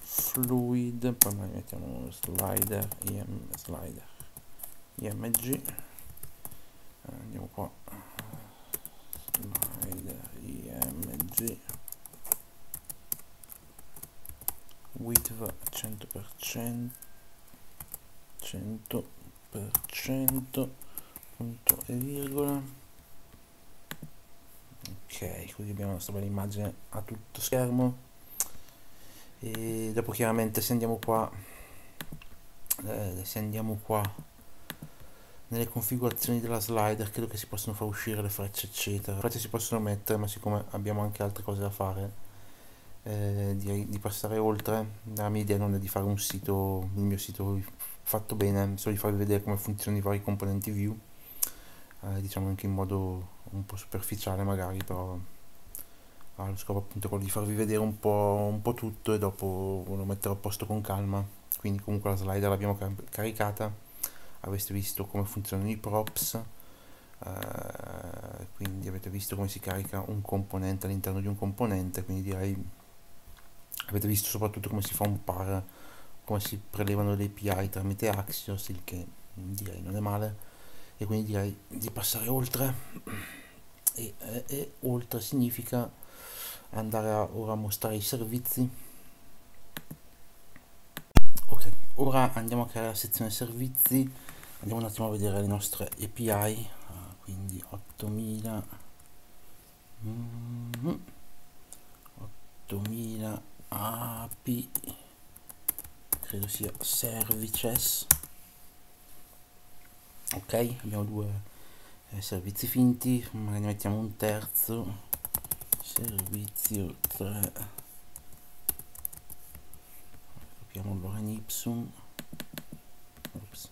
fluid poi mettiamo uno slider im slider img andiamo qua slider img width 100% 100% punto e virgola ok così abbiamo la nostra bella immagine a tutto schermo. E dopo chiaramente se andiamo qua eh, se andiamo qua nelle configurazioni della slider credo che si possono far uscire le frecce eccetera. Le frecce si possono mettere ma siccome abbiamo anche altre cose da fare eh, direi di passare oltre. La mia idea non è di fare un sito il mio sito fatto bene solo di farvi vedere come funzionano i vari componenti view eh, diciamo anche in modo un po' superficiale magari però ha lo scopo appunto quello di farvi vedere un po', un po tutto e dopo lo metterò a posto con calma. Quindi comunque la slider l'abbiamo caricata avreste visto come funzionano i props uh, quindi avete visto come si carica un componente all'interno di un componente quindi direi avete visto soprattutto come si fa un par come si prelevano le API tramite Axios il che direi non è male e quindi direi di passare oltre e, e, e oltre significa andare a, ora a mostrare i servizi. Ok ora andiamo a creare la sezione servizi. Andiamo un attimo a vedere le nostre API ah, quindi 8000 mm, 8000 API credo sia services. Ok abbiamo due servizi finti magari mettiamo un terzo. Servizio 3 copiamo allora in ipsum. Ops.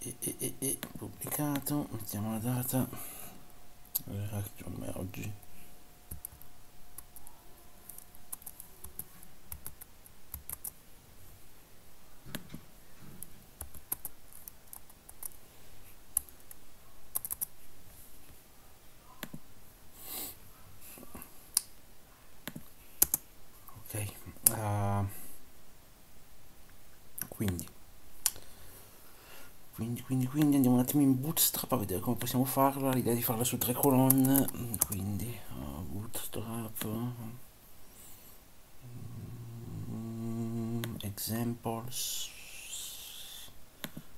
e, e, e, mettiamo la data. Come oggi ok uh, quindi quindi, andiamo un attimo in bootstrap a vedere come possiamo farla l'idea di farla su tre colonne. Quindi uh, bootstrap. Mm, examples.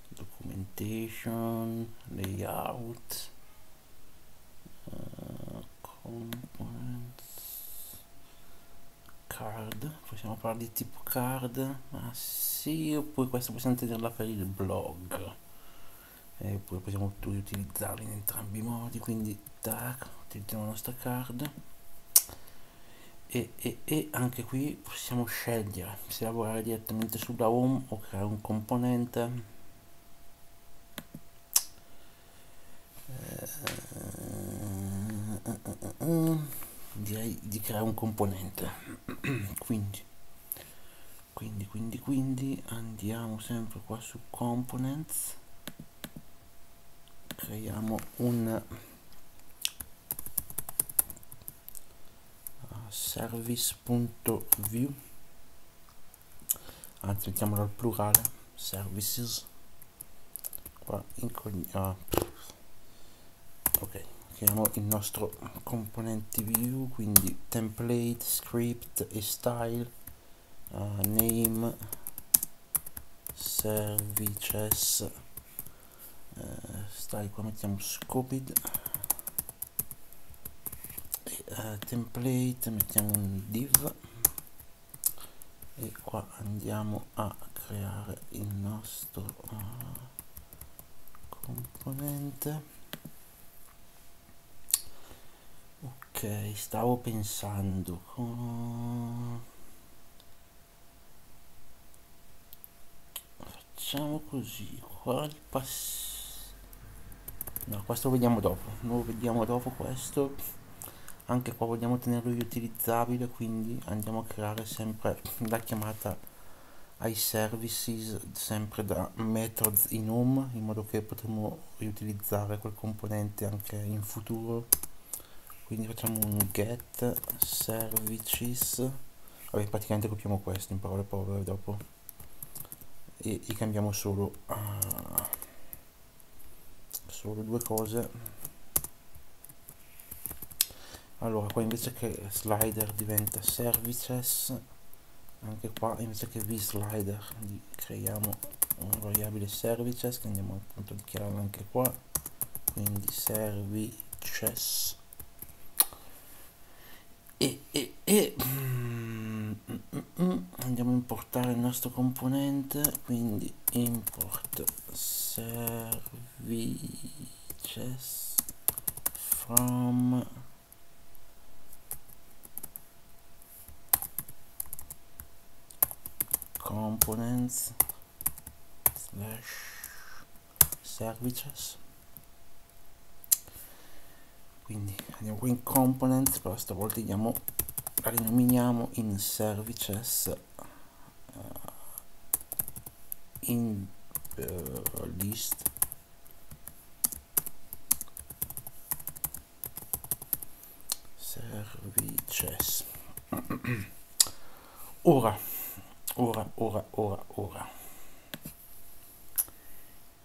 Documentation. Layout. Uh, components. Card. Possiamo parlare di tipo card? Ma sì oppure questo possiamo tenerla per il blog e poi possiamo utilizzarli in entrambi i modi quindi tac, utilizziamo la nostra card. E, e, e, anche qui possiamo scegliere se lavorare direttamente sulla home o creare un componente. Direi di creare un componente. (clears throat) Quindi quindi quindi quindi andiamo sempre qua su components creiamo un uh, service.view anzi mettiamolo al plurale. Services. Qua uh, ok. Creiamo il nostro componente view quindi template script e style. Uh, name services uh, style qua mettiamo scoped e, uh, template mettiamo un div. E qua andiamo a creare il nostro componente. Ok stavo pensando facciamo così qua il pass no questo lo vediamo dopo. Lo vediamo dopo questo. Anche qua vogliamo tenerlo riutilizzabile quindi andiamo a creare sempre la chiamata ai services sempre da methods in home in modo che potremo riutilizzare quel componente anche in futuro. Quindi facciamo un get services. Vabbè praticamente copiamo questo in parole povere dopo. E gli cambiamo solo uh, solo due cose. Allora qua invece che slider diventa services anche qua invece che vslider creiamo una variabile services che andiamo appunto a dichiararla anche qua. Quindi services. E, e, e (clears throat) andiamo a importare il nostro componente quindi import services from components slash services. Quindi andiamo qui in components però stavolta diamo rinominiamo in services uh, in uh, list. Services. (clears throat) Ora ora ora ora ora.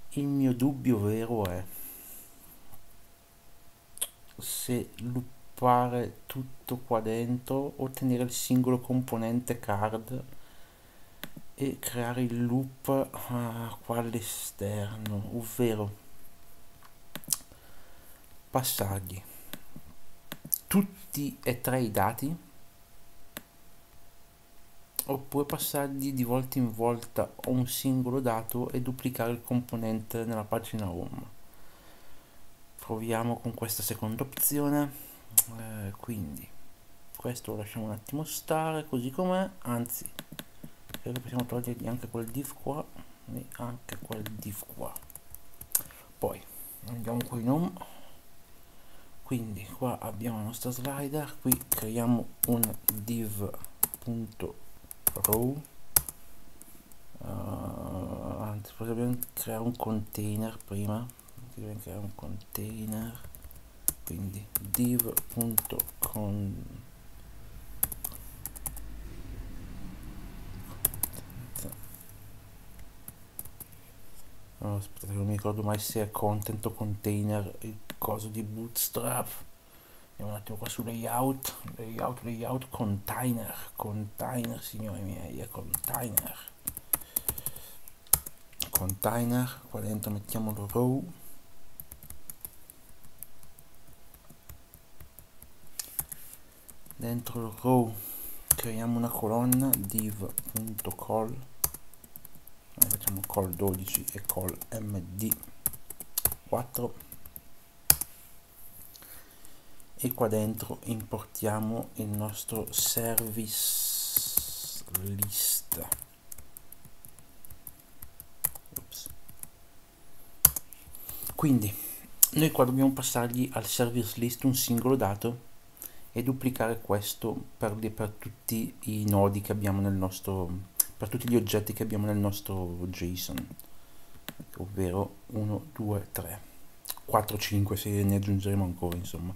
Il mio dubbio vero è se luppare tutto qua dentro ottenere il singolo componente card e creare il loop uh, qua all'esterno ovvero passargli tutti e tre i dati oppure passargli di volta in volta un singolo dato e duplicare il componente nella pagina home. Proviamo con questa seconda opzione eh, quindi questo lo lasciamo un attimo stare così com'è anzi credo possiamo togliergli anche quel div qua e anche quel div qua. Poi andiamo qui in home quindi qua abbiamo la nostra slider qui creiamo un div.com row uh, anzi dobbiamo creare un container prima. Dobbiamo creare un container quindi div.con oh, aspetta non mi ricordo mai se è content o container il coso di bootstrap. Andiamo un attimo qua su layout layout layout container container signori miei è container. Container qua dentro mettiamo lo row dentro il row creiamo una colonna div.call facciamo call 12 e call md 4 e qua dentro importiamo il nostro service list Oops. quindi noi qua dobbiamo passargli al service list un singolo dato e duplicare questo per, per tutti i nodi che abbiamo nel nostro per tutti gli oggetti che abbiamo nel nostro JSON ovvero 1 2 3 4 5 se ne aggiungeremo ancora insomma.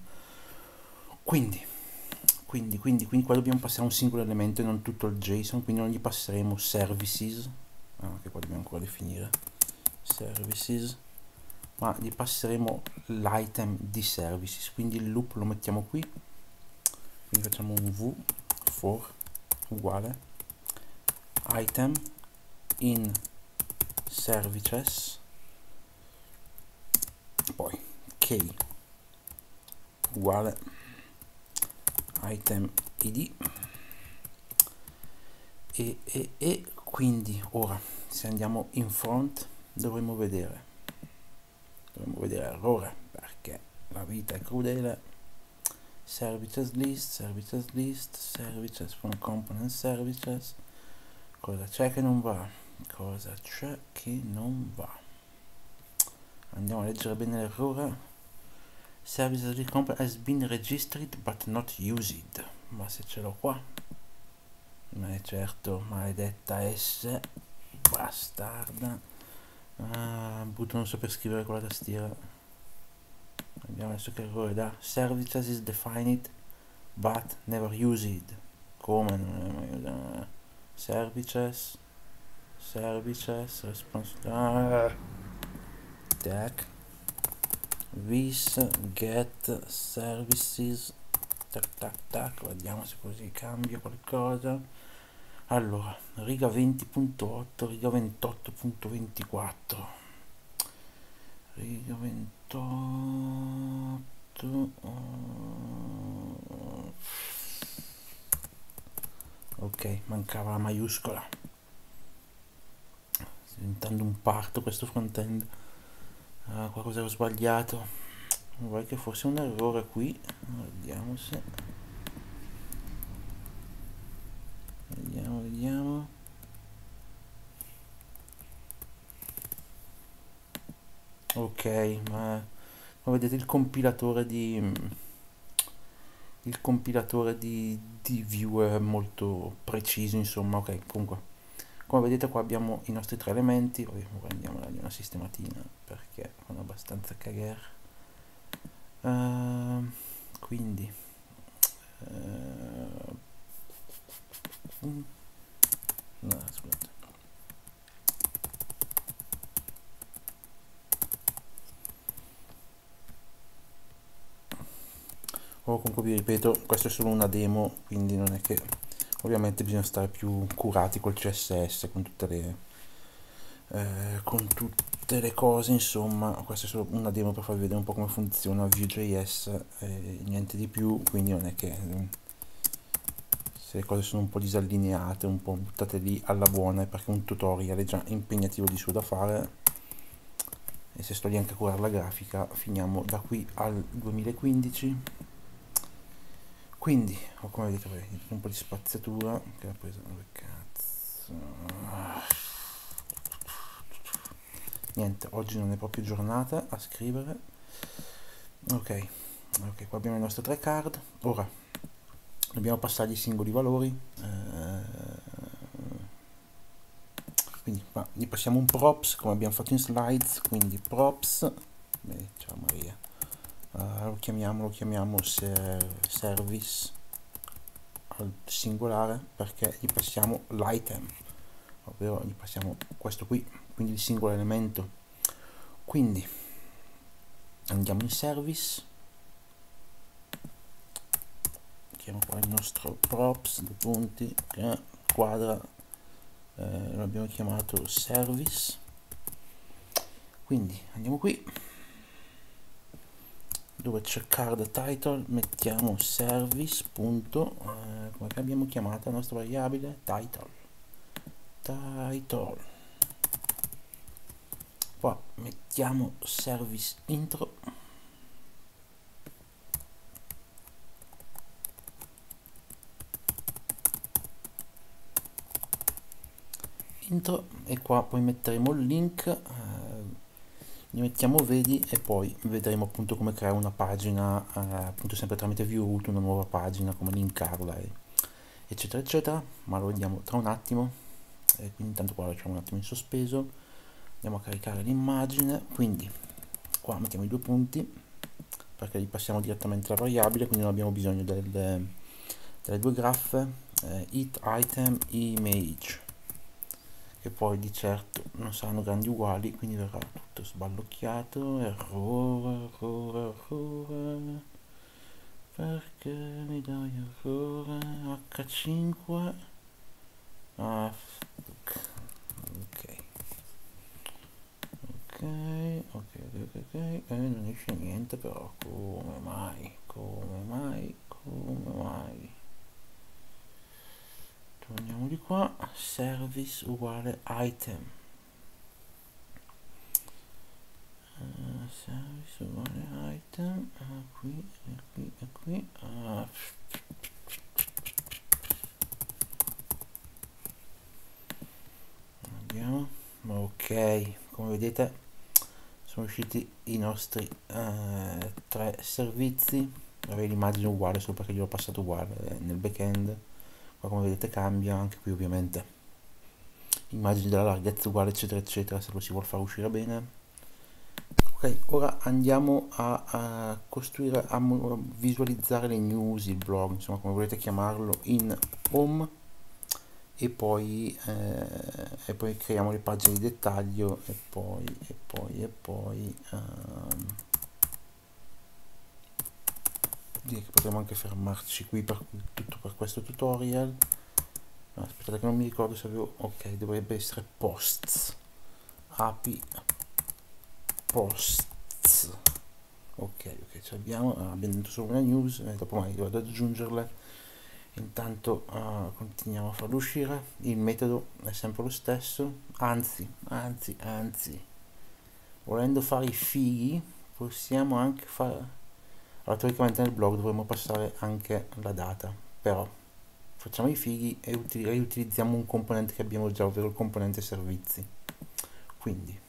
Quindi quindi, quindi, quindi qua dobbiamo passare un singolo elemento e non tutto il JSON, quindi non gli passeremo services, ah, che qua dobbiamo ancora definire, services, ma gli passeremo l'item di services, quindi il loop lo mettiamo qui, quindi facciamo un v for uguale item in services, poi key uguale item id e, e, e quindi ora se andiamo in front dovremo vedere dovremo vedere errore perché la vita è crudele services list services list services from component services cosa c'è che non va cosa c'è che non va andiamo a leggere bene l'errore Service recomp has been registered but not used. Ma se ce l'ho qua. Ma è certo, maledetta S. Bastarda. Ah, brutto non saper scrivere con la tastiera. Abbiamo adesso che da. Services is defined but never used. Come non è Services. Services. Response. Ah. Tac this get services tac tac tac vediamo se così cambia qualcosa allora riga 20.8 riga 28.24 riga 28 ok mancava la maiuscola. Sta diventando un parto questo frontend. Ah, qualcosa ho sbagliato. Vuoi che fosse un errore qui? Vediamo se. Vediamo vediamo ok ma come vedete il compilatore di il compilatore di, di view è molto preciso insomma ok comunque come vedete qua abbiamo i nostri tre elementi ora andiamo a dargli una sistematina perché fanno abbastanza cagare. Uh, quindi uh, no, scusate o comunque vi ripeto questo è solo una demo quindi non è che ovviamente bisogna stare più curati col css con tutte le eh, con tutte le cose insomma. Questa è solo una demo per farvi vedere un po' come funziona Vue.js e niente di più quindi non è che se le cose sono un po' disallineate un po' buttate lì alla buona è perché un tutorial è già impegnativo di suo da fare. E se sto lì anche a curare la grafica finiamo da qui al 2015 quindi ho come vedete un po' di spaziatura che ha preso dove cazzo. Niente oggi non è proprio giornata a scrivere. Ok ok qua abbiamo le nostre tre card. Ora dobbiamo passare i singoli valori eh, quindi qua gli passiamo un props come abbiamo fatto in slides quindi props beh, ciao Maria uh, lo chiamiamo, lo chiamiamo ser service al singolare perché gli passiamo l'item ovvero gli passiamo questo qui quindi il singolo elemento. Quindi andiamo in service. Chiamo qua il nostro props due punti eh, quadra eh, l'abbiamo chiamato service. Quindi andiamo qui dove c'è card title mettiamo service punto eh, come abbiamo chiamato la nostra variabile title. Title. Qua mettiamo service intro. Intro e qua poi metteremo il link eh, ne mettiamo vedi e poi vedremo appunto come creare una pagina eh, appunto sempre tramite Vue una nuova pagina come linkarla e, eccetera eccetera. Ma lo vediamo tra un attimo. E quindi intanto qua lasciamo un attimo in sospeso. Andiamo a caricare l'immagine. Quindi qua mettiamo i due punti perché li passiamo direttamente alla variabile quindi non abbiamo bisogno delle, delle due graffe. Eh, it item image che poi di certo non saranno grandi uguali quindi verrà tutto sballocchiato errore errore errore. Perché mi dai errore? H5 ah, ok. Ok. Ok ok ok ok e non esce niente però. Come mai? Come mai? Come mai torniamo di qua. Service uguale item. Uh, service uguale item. Uh, qui e qui e qui. Uh, andiamo. Ok come vedete sono usciti i nostri eh, tre servizi. Avevo l'immagine uguale solo perché gli ho passato uguale nel backend ma come vedete cambia anche qui ovviamente. Immagini della larghezza uguale eccetera eccetera se lo si vuole far uscire bene. Ok ora andiamo a, a costruire a visualizzare le news il blog insomma come volete chiamarlo in home. E poi, eh, e poi creiamo le pagine di dettaglio e poi e poi e poi um, direi che potremmo anche fermarci qui per tutto per questo tutorial. Aspettate che non mi ricordo se avevo ok dovrebbe essere posts. Api posts. Ok ok ce l'abbiamo. Ah, abbiamo dentro solo una news e dopo magari vado ad aggiungerle. Intanto uh, continuiamo a farlo uscire. Il metodo è sempre lo stesso. Anzi anzi anzi. Volendo fare i fighi possiamo anche fare allora teoricamente nel blog dovremmo passare anche la data però facciamo i fighi e riutilizziamo un componente che abbiamo già ovvero il componente servizi quindi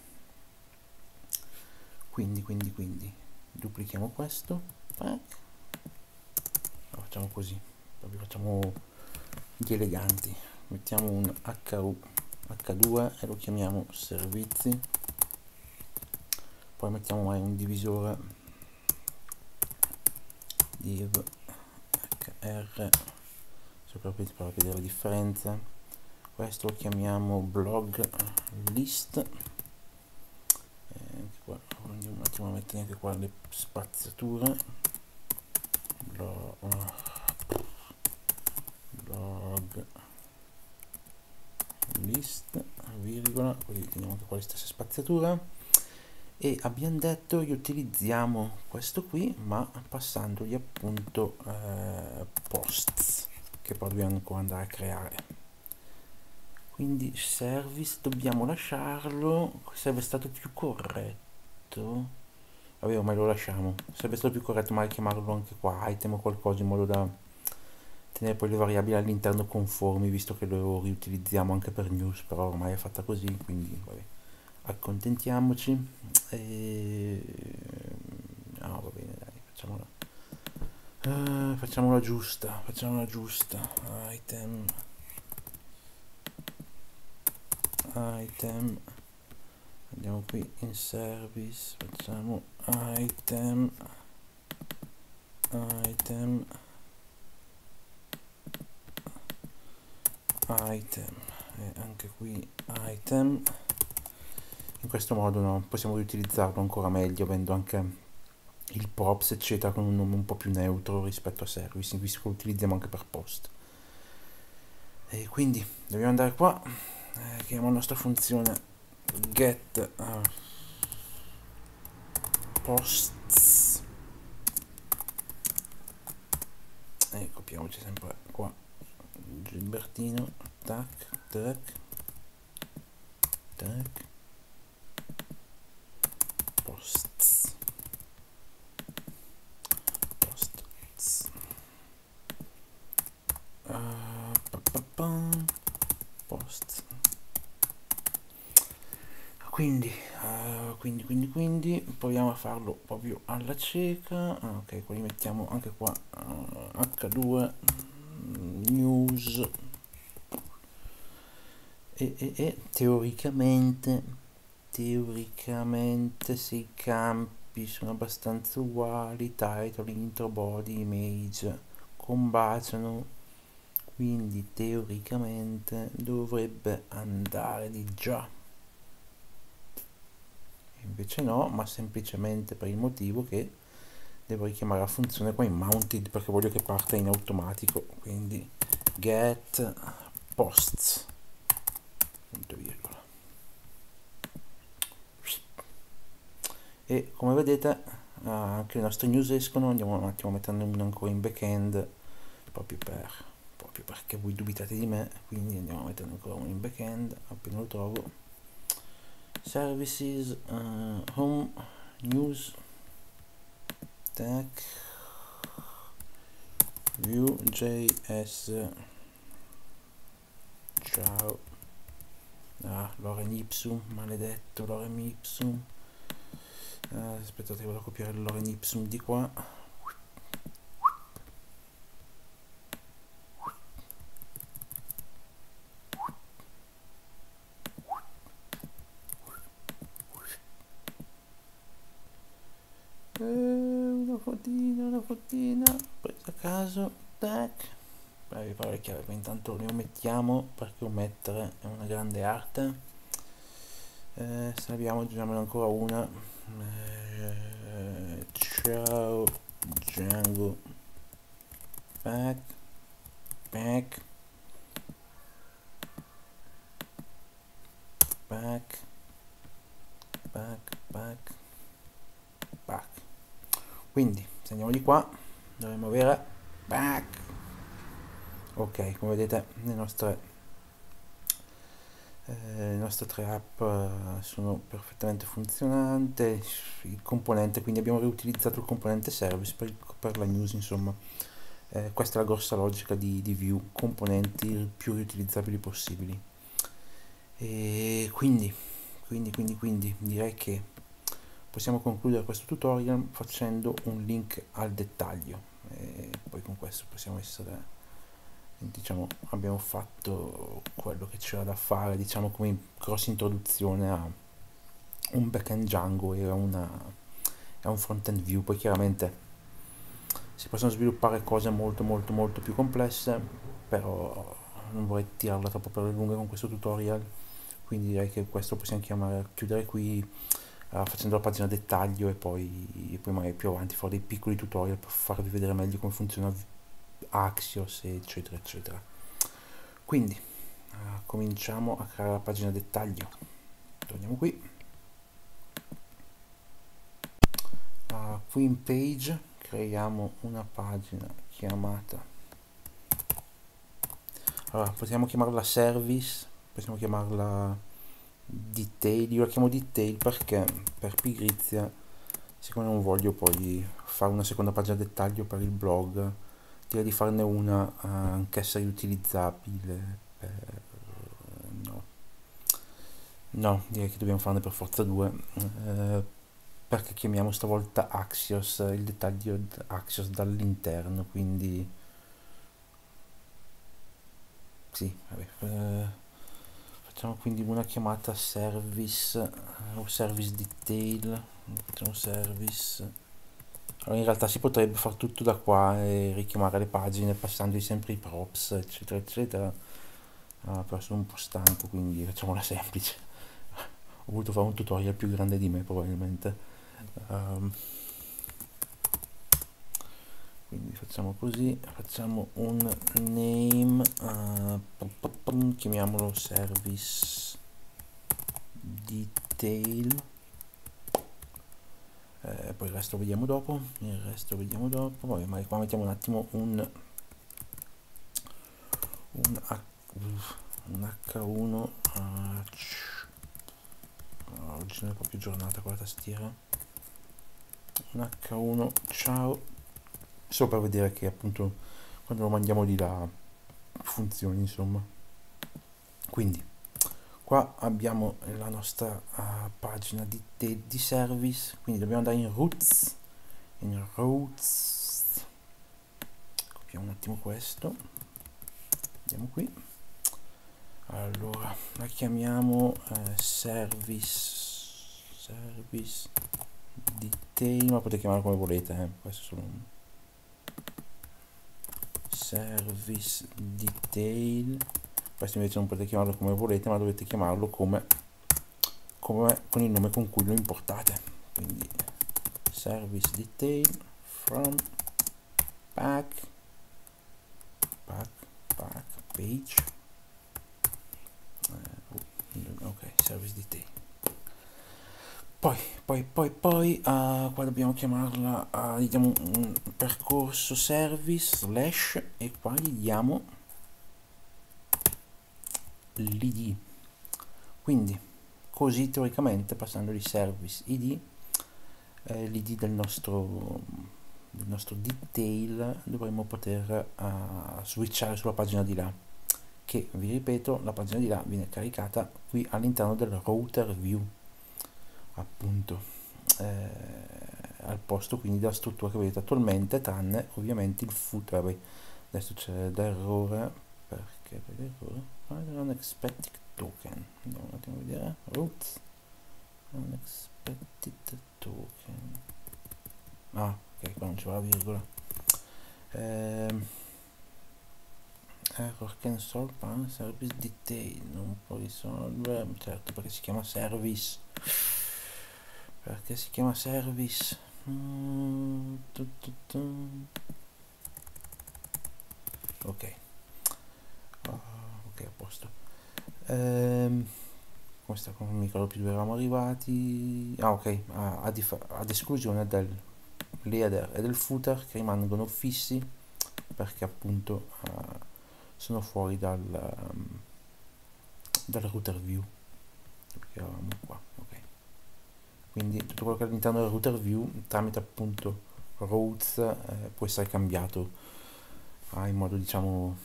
quindi quindi quindi duplichiamo questo. Lo facciamo così proprio facciamo gli eleganti mettiamo un HU H2 e lo chiamiamo servizi poi mettiamo un divisore div hr proprio per vedere la differenza. Questo lo chiamiamo blog list. E anche qua andiamo un attimo a mettere anche qua le spaziature. Blog, blog list virgola così teniamo anche qua le stesse spaziature e abbiamo detto che utilizziamo questo qui ma passandogli appunto eh, posts che poi dobbiamo ancora andare a creare. Quindi service dobbiamo lasciarlo. Sarebbe stato più corretto. Vabbè ormai lo lasciamo. Sarebbe stato più corretto magari chiamarlo anche qua item o qualcosa in modo da tenere poi le variabili all'interno conformi visto che lo riutilizziamo anche per news però ormai è fatta così quindi vabbè accontentiamoci e no va bene dai facciamola uh, facciamola giusta facciamola giusta item item andiamo qui in service facciamo item item item e anche qui item in questo modo no, possiamo riutilizzarlo ancora meglio avendo anche il props eccetera con un nome un po' più neutro rispetto a service visto che lo utilizziamo anche per post. E quindi dobbiamo andare qua. Eh, chiamiamo la nostra funzione get uh, posts. E copiamoci sempre qua. Gilbertino tac tac tac posts. Posts. Uh, pa, pa, posts. Quindi, uh, quindi quindi quindi proviamo a farlo proprio alla cieca. Ah, ok li mettiamo anche qua uh, h2 news. E, e, e teoricamente teoricamente se i campi sono abbastanza uguali title, intro, body, image combaciano. Quindi teoricamente dovrebbe andare di già. Invece no ma semplicemente per il motivo che devo richiamare la funzione qua in mounted perché voglio che parta in automatico. Quindi get posts. Punto virgola e come vedete uh, anche le nostre news escono andiamo un attimo a metterne ancora in backend proprio per proprio perché voi dubitate di me quindi andiamo a metterne ancora uno in backend appena lo trovo. Services uh, home news tech vue.js ciao. Ah, lorem ipsum maledetto lorem ipsum eh, aspettate vado a copiare il lorem ipsum di qua. Eh, una fotina una fotina. Presa a caso tac. Vi le chiavi ma intanto le omettiamo perché omettere è una grande arte. Eh, salviamo aggiungiamone ancora una ciao Django. Back back. Back back back back. Quindi se andiamo di qua dovremmo avere back. Ok come vedete le nostre eh, le nostre tre app eh, sono perfettamente funzionanti il componente quindi abbiamo riutilizzato il componente service per, per la news insomma. Eh, questa è la grossa logica di, di view componenti più riutilizzabili possibili. E quindi quindi quindi quindi direi che possiamo concludere questo tutorial facendo un link al dettaglio. E poi con questo possiamo essere diciamo abbiamo fatto quello che c'era da fare diciamo come grossa introduzione a un backend Django e a, una, a un front-end view. Poi chiaramente si possono sviluppare cose molto molto molto più complesse però non vorrei tirarla troppo per le lunghe con questo tutorial quindi direi che questo possiamo chiamare, chiudere qui uh, facendo la pagina dettaglio e poi, e poi magari più avanti fare dei piccoli tutorial per farvi vedere meglio come funziona Axios eccetera eccetera. Quindi uh, cominciamo a creare la pagina dettaglio. Torniamo qui. Uh, qui in page creiamo una pagina chiamata allora possiamo chiamarla service possiamo chiamarla detail io la chiamo detail perché per pigrizia siccome non voglio poi fare una seconda pagina dettaglio per il blog direi di farne una uh, anch'essa riutilizzabile per... no. No direi che dobbiamo farne per forza due uh, perché chiamiamo stavolta Axios il dettaglio Axios dall'interno quindi sì vabbè uh, facciamo quindi una chiamata service eh, o service detail facciamo service allora in realtà si potrebbe fare tutto da qua e richiamare le pagine passando sempre i props eccetera eccetera. Ah, però sono un po' stanco quindi facciamola semplice. Ho voluto fare un tutorial più grande di me probabilmente. Um, quindi facciamo così facciamo un name uh, chiamiamolo service detail eh, poi il resto vediamo dopo il resto vediamo dopo. Poi magari qua mettiamo un attimo un un, H, un H1 uh, oggi non è proprio giornata con la tastiera. Un H1 ciao. Solo per vedere che appunto quando lo mandiamo di là funzioni insomma. Quindi qua abbiamo la nostra uh, pagina di, di, di, service. Quindi dobbiamo andare in roots in roots. Copiamo un attimo questo. Andiamo qui. Allora la chiamiamo uh, service service detail ma potete chiamarlo come volete eh. questo è solo un service detail questo invece non potete chiamarlo come volete ma dovete chiamarlo come, come con il nome con cui lo importate. Quindi service detail from pack pack pack page. Uh, ok service detail. Poi poi poi poi uh, qua dobbiamo chiamarla uh, gli un percorso service slash e qua gli diamo l'id quindi così teoricamente passando di service id eh, l'id del nostro del nostro detail dovremmo poter uh, switchare sulla pagina di là che vi ripeto la pagina di là viene caricata qui all'interno del router view appunto eh, al posto quindi della struttura che vedete attualmente tranne ovviamente il footer. Adesso c'è l'errore perché ah, unexpected token. Andiamo un attimo a vedere. Roots. Unexpected token. Ah ok qua non c'è la virgola eh, error can solve service detail non può risolvere certo perché si chiama service. Perché si chiama service? Mm, tu, tu, tu. ok. Oh, ok a posto. Ehm, questa con il micro più eravamo arrivati. Ah ok ah, ad, ad esclusione del leader e del footer che rimangono fissi perché appunto uh, sono fuori dal, um, dal router view perché eravamo qua quindi tutto quello che è all'interno del router view tramite appunto routes eh, può essere cambiato ah, in modo diciamo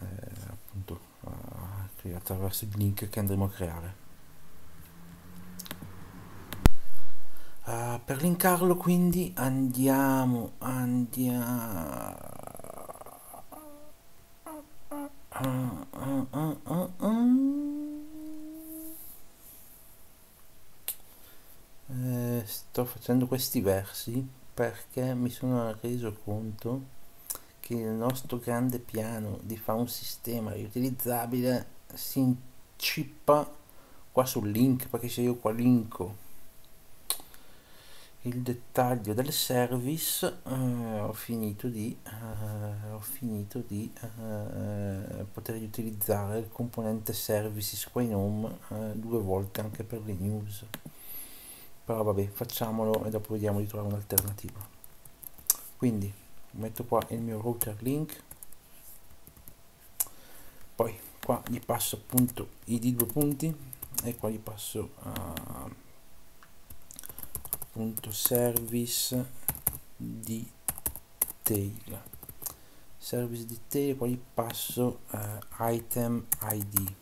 appunto uh, attraverso il link che andremo a creare. Uh, per linkarlo quindi andiamo andiamo. Eh, sto facendo questi versi perché mi sono reso conto che il nostro grande piano di fare un sistema riutilizzabile si incippa qua sul link perché se io qua linko il dettaglio del service eh, ho finito di, eh, ho finito di eh, poter utilizzare il componente services qua in home eh, due volte anche per le news. Però vabbè facciamolo e dopo vediamo di trovare un'alternativa. Quindi metto qua il mio router link. Poi qua gli passo appunto i due punti e qua gli passo uh, appunto service detail service detail poi gli passo uh, item id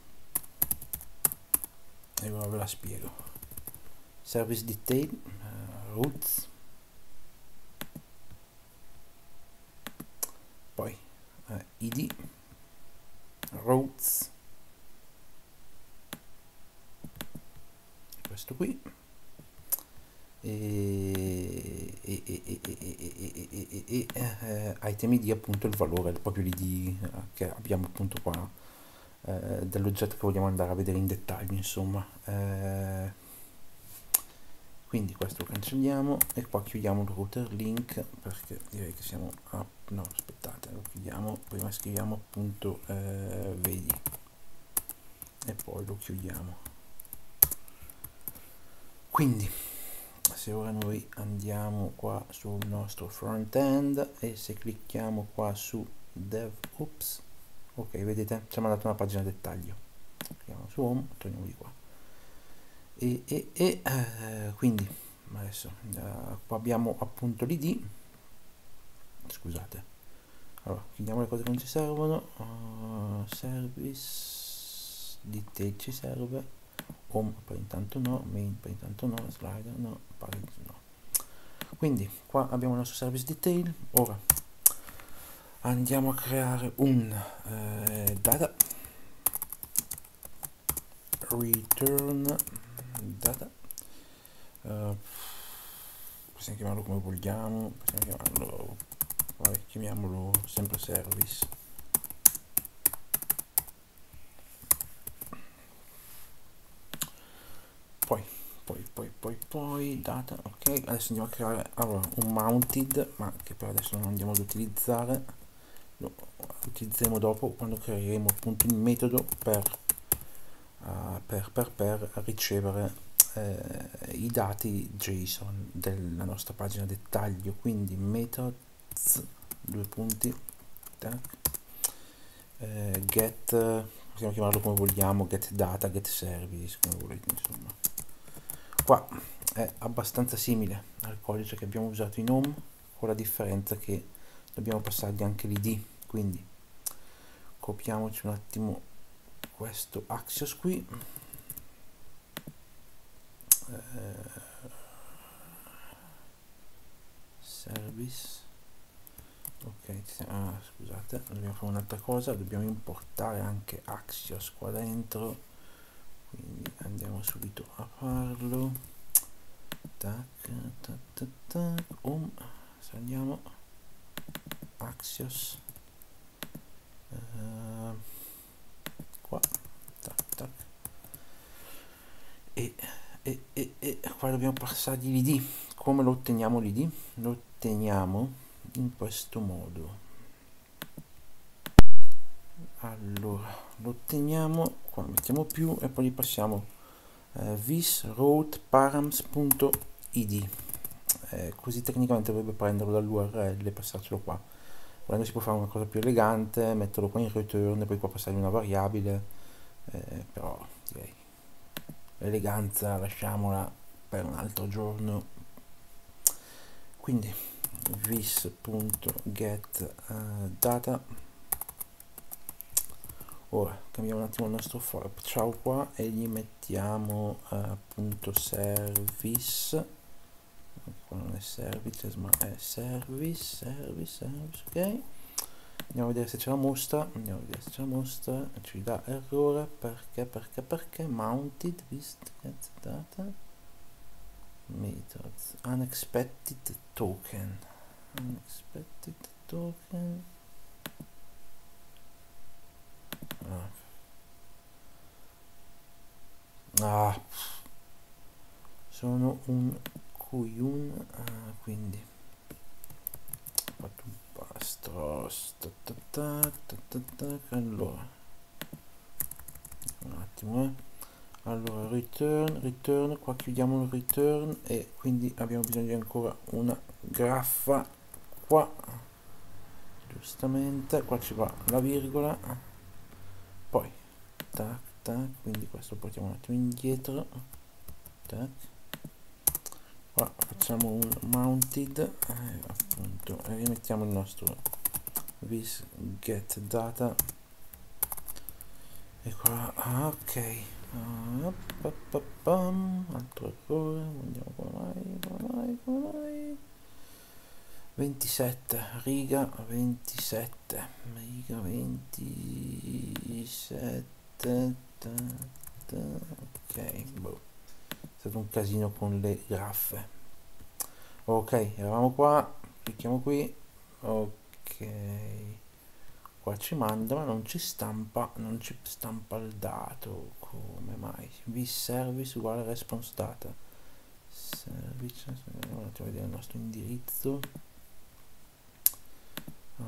e ora ve la spiego. Service detail uh, roots poi eh, id roads questo qui e, e, e, e eh, item id appunto il valore proprio l'id che abbiamo appunto qua eh, dell'oggetto che vogliamo andare a vedere in dettaglio insomma eh, quindi questo lo cancelliamo e qua chiudiamo il router link perché direi che siamo a no aspettate lo chiudiamo prima scriviamo appunto eh, vedi. E poi lo chiudiamo. Quindi se ora noi andiamo qua sul nostro front end e se clicchiamo qua su dev ops ok vedete ci ha mandato una pagina dettaglio. Clicchiamo su home torniamo di qua e, e, e eh, quindi adesso eh, qua abbiamo appunto l'id scusate. Allora chiudiamo le cose che non ci servono. Uh, service detail ci serve. Home per intanto no. Main per intanto no. Slider no. Parent no. Quindi qua abbiamo il nostro service detail ora andiamo a creare un eh, data. Return data uh, possiamo chiamarlo come vogliamo possiamo chiamarlo vai, chiamiamolo sempre service. Poi poi poi poi poi data ok adesso andiamo a creare allora, un mounted ma che per adesso non andiamo ad utilizzare. Lo utilizzeremo dopo quando creeremo appunto il metodo per uh, per, per, per ricevere uh, i dati JSON della nostra pagina dettaglio. Quindi methods due punti tac, uh, get possiamo chiamarlo come vogliamo get data get service come volete insomma. Qua è abbastanza simile al codice che abbiamo usato in home con la differenza che dobbiamo passargli anche l'id quindi copiamoci un attimo questo Axios qui. Eh, service. Ok ah, scusate dobbiamo fare un'altra cosa dobbiamo importare anche Axios qua dentro. Quindi andiamo subito a farlo. Tac tac tac tac um, saliamo. Axios. Uh, qua. Tac, tac. E, e, e, e qua dobbiamo passargli l'id come lo otteniamo l'id lo otteniamo in questo modo. Allora lo otteniamo qua mettiamo più e poi gli passiamo eh, vis eh, così tecnicamente dovrebbe prenderlo dall'url e passarcelo qua volendo si può fare una cosa più elegante metterlo qua in return e poi qua passare una variabile eh, però direi l'eleganza lasciamola per un altro giorno. Quindi vis.get uh, eh, data. Ora cambiamo un attimo il nostro for ciao qua e gli mettiamo uh, appunto service non è services ma è service service service ok? Andiamo a vedere se c'è la mostra andiamo a vedere se c'è la mostra ci dà errore perché perché perché? Mounted vist data methods. Unexpected token. Unexpected token. Ah, ah. sono un coglione ah, quindi. Fatto un allora. Un attimo eh. allora return return qua chiudiamo il return e quindi abbiamo bisogno di ancora una graffa. Qua giustamente qua ci va la virgola. Poi tac tac quindi questo portiamo un attimo indietro. Tac qua facciamo un mounted eh, appunto e rimettiamo il nostro this get data. E qua ah, ok. Ah, altro errore andiamo come mai come mai come mai. 27 riga 27 riga 27 ta, ta, ta, ok boh stato un casino con le graffe ok eravamo qua clicchiamo qui. Ok. Qua ci manda ma non ci stampa non ci stampa il dato. Come mai? Vservice uguale response data. Service un attimo a vedere il nostro indirizzo.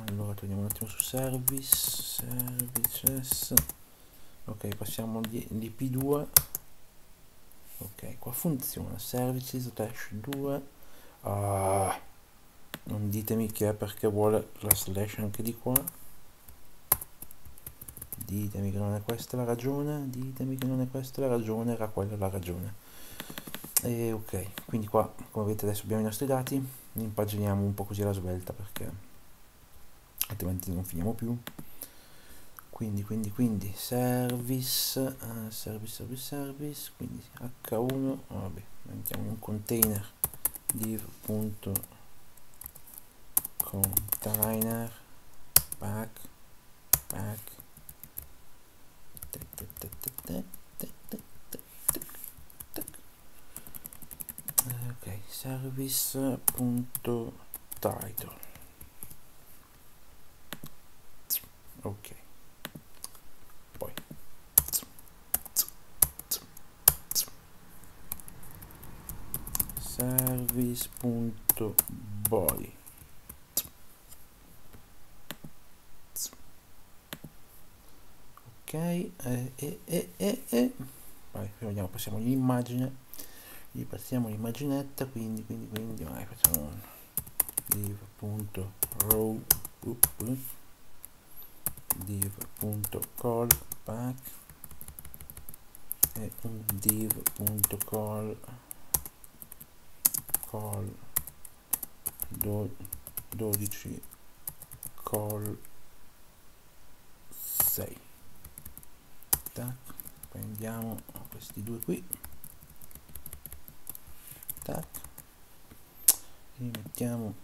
Allora torniamo un attimo su service services. Ok passiamo l'ip2 ok qua funziona. Services dash 2 ah, non ditemi che è perché vuole la slash anche di qua. Ditemi che non è questa la ragione ditemi che non è questa la ragione era quella la ragione. E ok quindi qua come vedete adesso abbiamo i nostri dati impaginiamo un po' così alla svelta perché altrimenti non finiamo più quindi quindi quindi service uh, service service service quindi h1 vabbè mettiamo un container div.container pack pack ok service.title ok service.body ok e e e e, e. Vai, vediamo passiamo l'immagine. Gli passiamo l'immaginetta quindi quindi quindi vai, facciamo un div.row div.callback e un div.call call 12 call 6 tac prendiamo questi due qui. Tac li mettiamo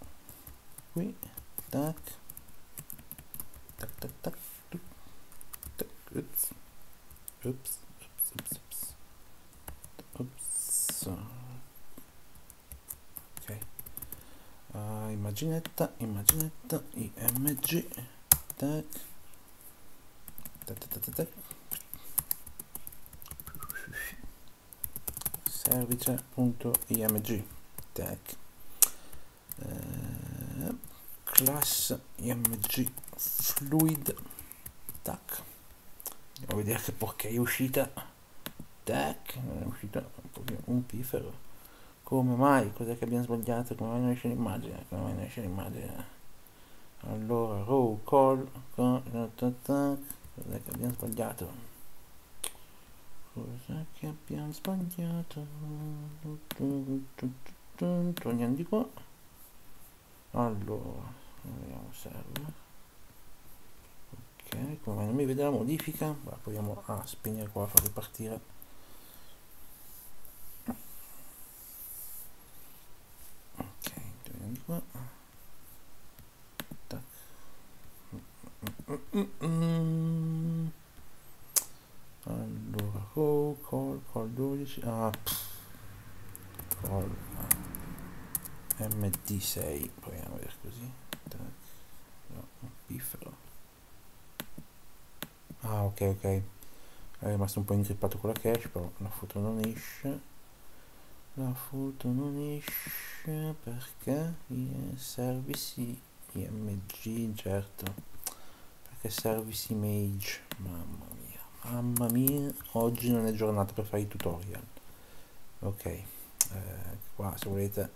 qui. Tac tac tac tac tac ups ups ups ups ups uh, immaginetta immaginetta img tac tac tac tac, tac. service.img tag uh, class img fluid tac. Andiamo a vedere che porca è uscita. Tac è uscita un un pifero come mai? Cos'è che abbiamo sbagliato? Come mai non esce l'immagine? Come mai non esce l'immagine? Allora, row call. Cos'è che abbiamo sbagliato? Cos'è che abbiamo sbagliato? Torniamo di qua. Allora, vediamo serve. Ok, come mai non mi vede la modifica? Beh, proviamo a spegnere qua, a far ripartire. codice ah, md6 proviamo a vedere così. No, piffero. Ah ok ok. È rimasto un po' ingrippato con la cache però la foto non esce. La foto non esce perché service img certo. Perché service image mamma mia. Mamma mia oggi non è giornata per fare i tutorial. Ok eh, qua se volete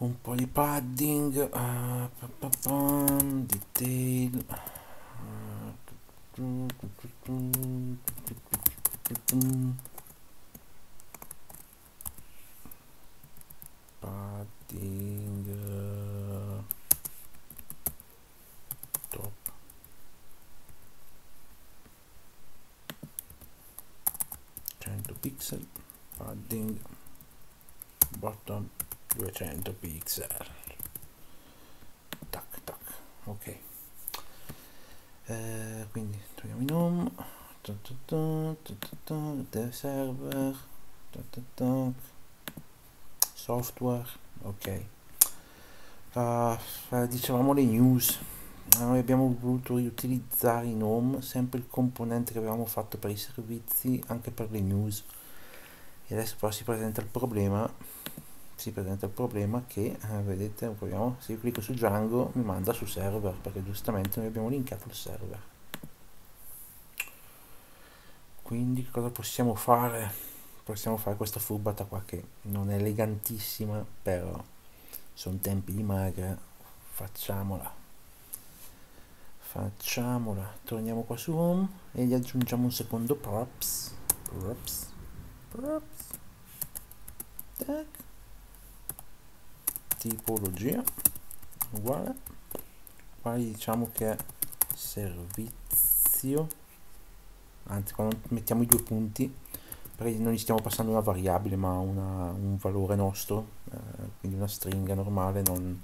un po' di padding uh, pa, pa, pa, detail uh, padding uh, top. 100 pixel padding bottom 200 pixel. Tac tac ok. Eh, quindi togliamo in home. Dev server. Software ok. Uh, dicevamo le news. Noi abbiamo voluto riutilizzare in home sempre il componente che avevamo fatto per i servizi anche per le news. E adesso però si presenta il problema si presenta il problema che eh, vedete proviamo se io clicco su Django mi manda su server perché giustamente noi abbiamo linkato il server. Quindi cosa possiamo fare? Possiamo fare questa furbata qua che non è elegantissima però sono tempi di magra facciamola. Facciamola. Torniamo qua su home e gli aggiungiamo un secondo. Props. Props. Props. Tac tipologia uguale. Qua diciamo che servizio anzi quando mettiamo i due punti non gli stiamo passando una variabile ma una, un valore nostro eh, quindi una stringa normale non,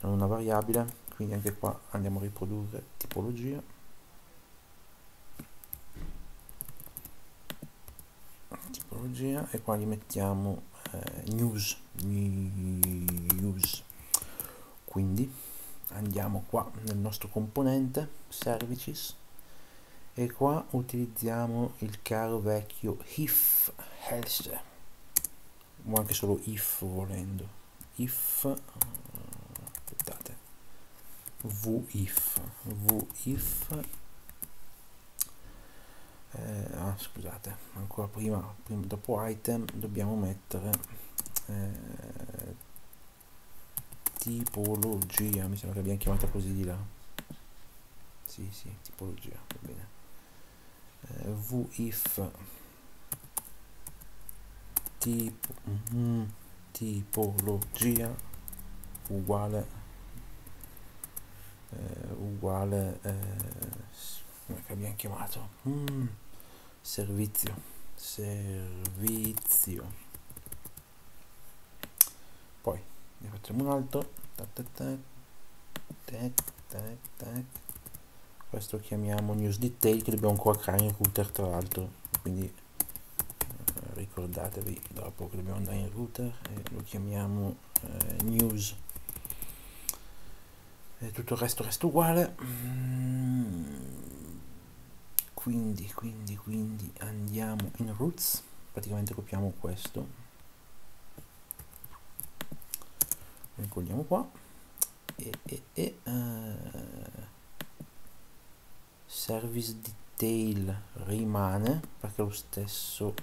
non una variabile. Quindi anche qua andiamo a riprodurre tipologia. Tipologia e qua gli mettiamo eh, news news. Quindi andiamo qua nel nostro componente services e qua utilizziamo il caro vecchio if else o anche solo if volendo. If aspettate. V if v if eh, ah, scusate ancora prima, prima dopo item dobbiamo mettere eh, tipologia mi sembra che abbiamo chiamata così di là. Sì sì tipologia va bene. Eh, v if tipo, mm, tipologia uguale eh, uguale eh, come abbiamo chiamato. Mm, servizio. Servizio. Poi ne facciamo un altro. Tac, tac, tac, tac, tac. questo chiamiamo news detail che dobbiamo ancora creare in router tra l'altro. Quindi eh, ricordatevi dopo che dobbiamo andare in router e lo chiamiamo eh, news. E tutto il resto resta uguale. Mm quindi quindi quindi andiamo in roots. Praticamente copiamo questo. Lo incolliamo qua. E, e, e uh, service detail rimane perché è lo stesso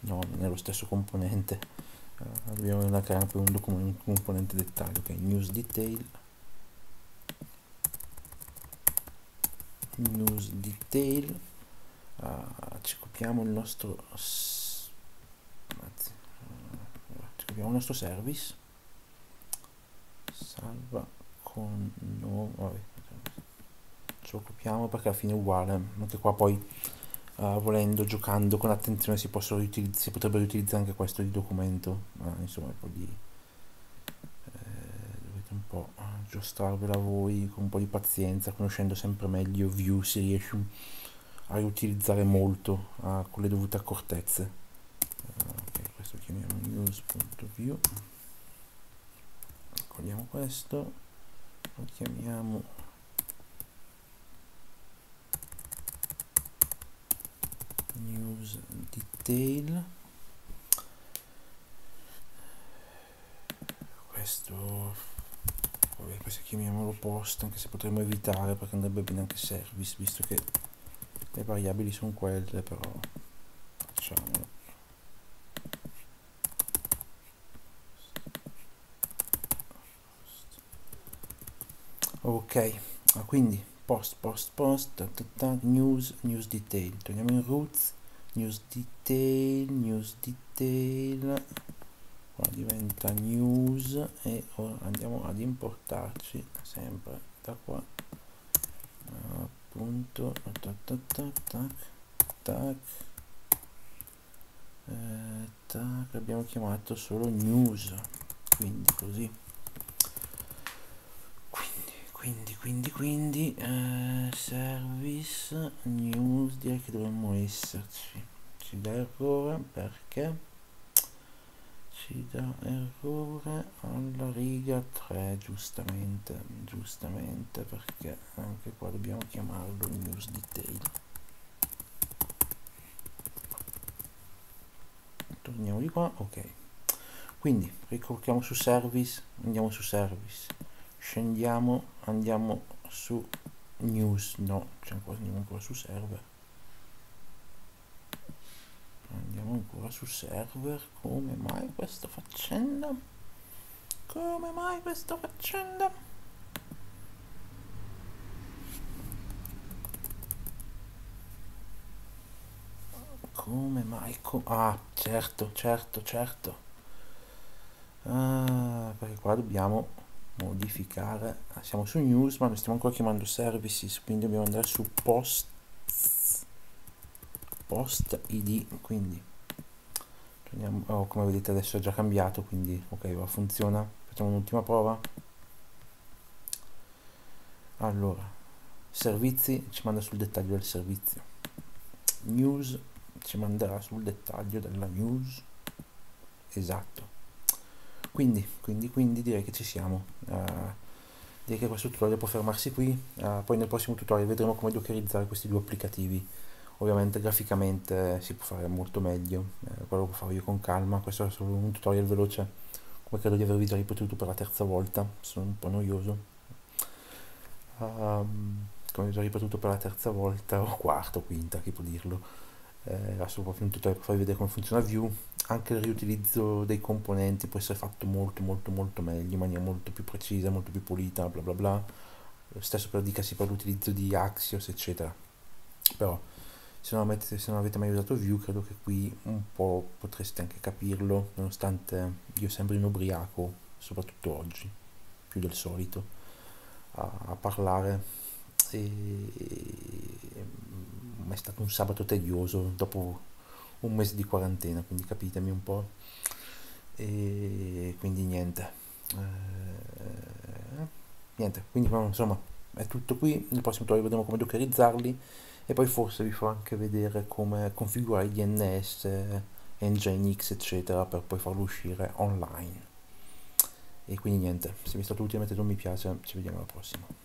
no non è lo stesso componente abbiamo creare anche un, componente dettaglio che è news detail. News detail. Uh, ci copiamo il nostro anzi, uh, ci copiamo il nostro service. Salva con no, vabbè, ce lo copiamo perché alla fine è uguale anche qua poi uh, volendo, giocando con attenzione si, si potrebbe riutilizzare anche questo di documento, uh, insomma un po' di... Eh, dovete un po' giostrarvela voi con un po' di pazienza, conoscendo sempre meglio Vue si riesce a riutilizzare molto uh, con le dovute accortezze. Uh, ok, questo chiamiamo news.view. Togliamo questo, lo chiamiamo news detail. Questo vabbè questo chiamiamolo post anche se potremmo evitare perché andrebbe bene anche service visto che le variabili sono quelle però facciamolo. Ok ah, quindi post post post ta, ta, news news detail. Torniamo in roots news detail news detail. Qua diventa news e ora andiamo ad importarci sempre da qua. Appunto tac tac tac tac tac. Eh, tac abbiamo chiamato solo news quindi così quindi quindi quindi eh, service news direi che dovremmo esserci. Ci dà errore perché? Ci dà errore alla riga 3 giustamente giustamente perché anche qua dobbiamo chiamarlo news detail. Torniamo di qua ok. Quindi ricocchiamo su service andiamo su service scendiamo andiamo su news no c'è ancora andiamo ancora su server. Andiamo ancora su server come mai questa faccenda? Come mai questa faccenda? Come mai com ah certo certo certo. Ah, perché qua dobbiamo modificare. Ah, siamo su news ma lo stiamo ancora chiamando services quindi dobbiamo andare su post post id quindi. Oh, come vedete adesso è già cambiato quindi ok va funziona. Facciamo un'ultima prova. Allora servizi ci manda sul dettaglio del servizio. News ci manderà sul dettaglio della news. Esatto. Quindi quindi quindi direi che ci siamo direi che questo tutorial può fermarsi qui. Uh, poi nel prossimo tutorial vedremo come dockerizzare questi due applicativi. Ovviamente graficamente si può fare molto meglio eh, quello che farò io con calma. Questo è solo un tutorial veloce come credo di avervi già ripetuto per la terza volta. Sono un po' noioso. Um, come ho già ripetuto per la terza volta o quarta o quinta chi può dirlo eh, adesso proprio un tutorial per farvi vedere come funziona Vue anche il riutilizzo dei componenti può essere fatto molto molto molto meglio in maniera molto più precisa molto più pulita bla bla bla. Lo stesso per dicasi per l'utilizzo di Axios eccetera. Però se non, avete, se non avete mai usato Vue credo che qui un po' potreste anche capirlo nonostante io sembri un ubriaco soprattutto oggi più del solito a, a parlare. E, e, è stato un sabato tedioso dopo un mese di quarantena quindi capitemi un po' e quindi niente. Eh, niente quindi insomma è tutto qui. Nel prossimo tutorial vedremo come dockerizzarli e poi forse vi farò anche vedere come configurare DNS, Nginx eccetera per poi farlo uscire online. E quindi niente se vi è stato utile mettete un mi piace ci vediamo alla prossima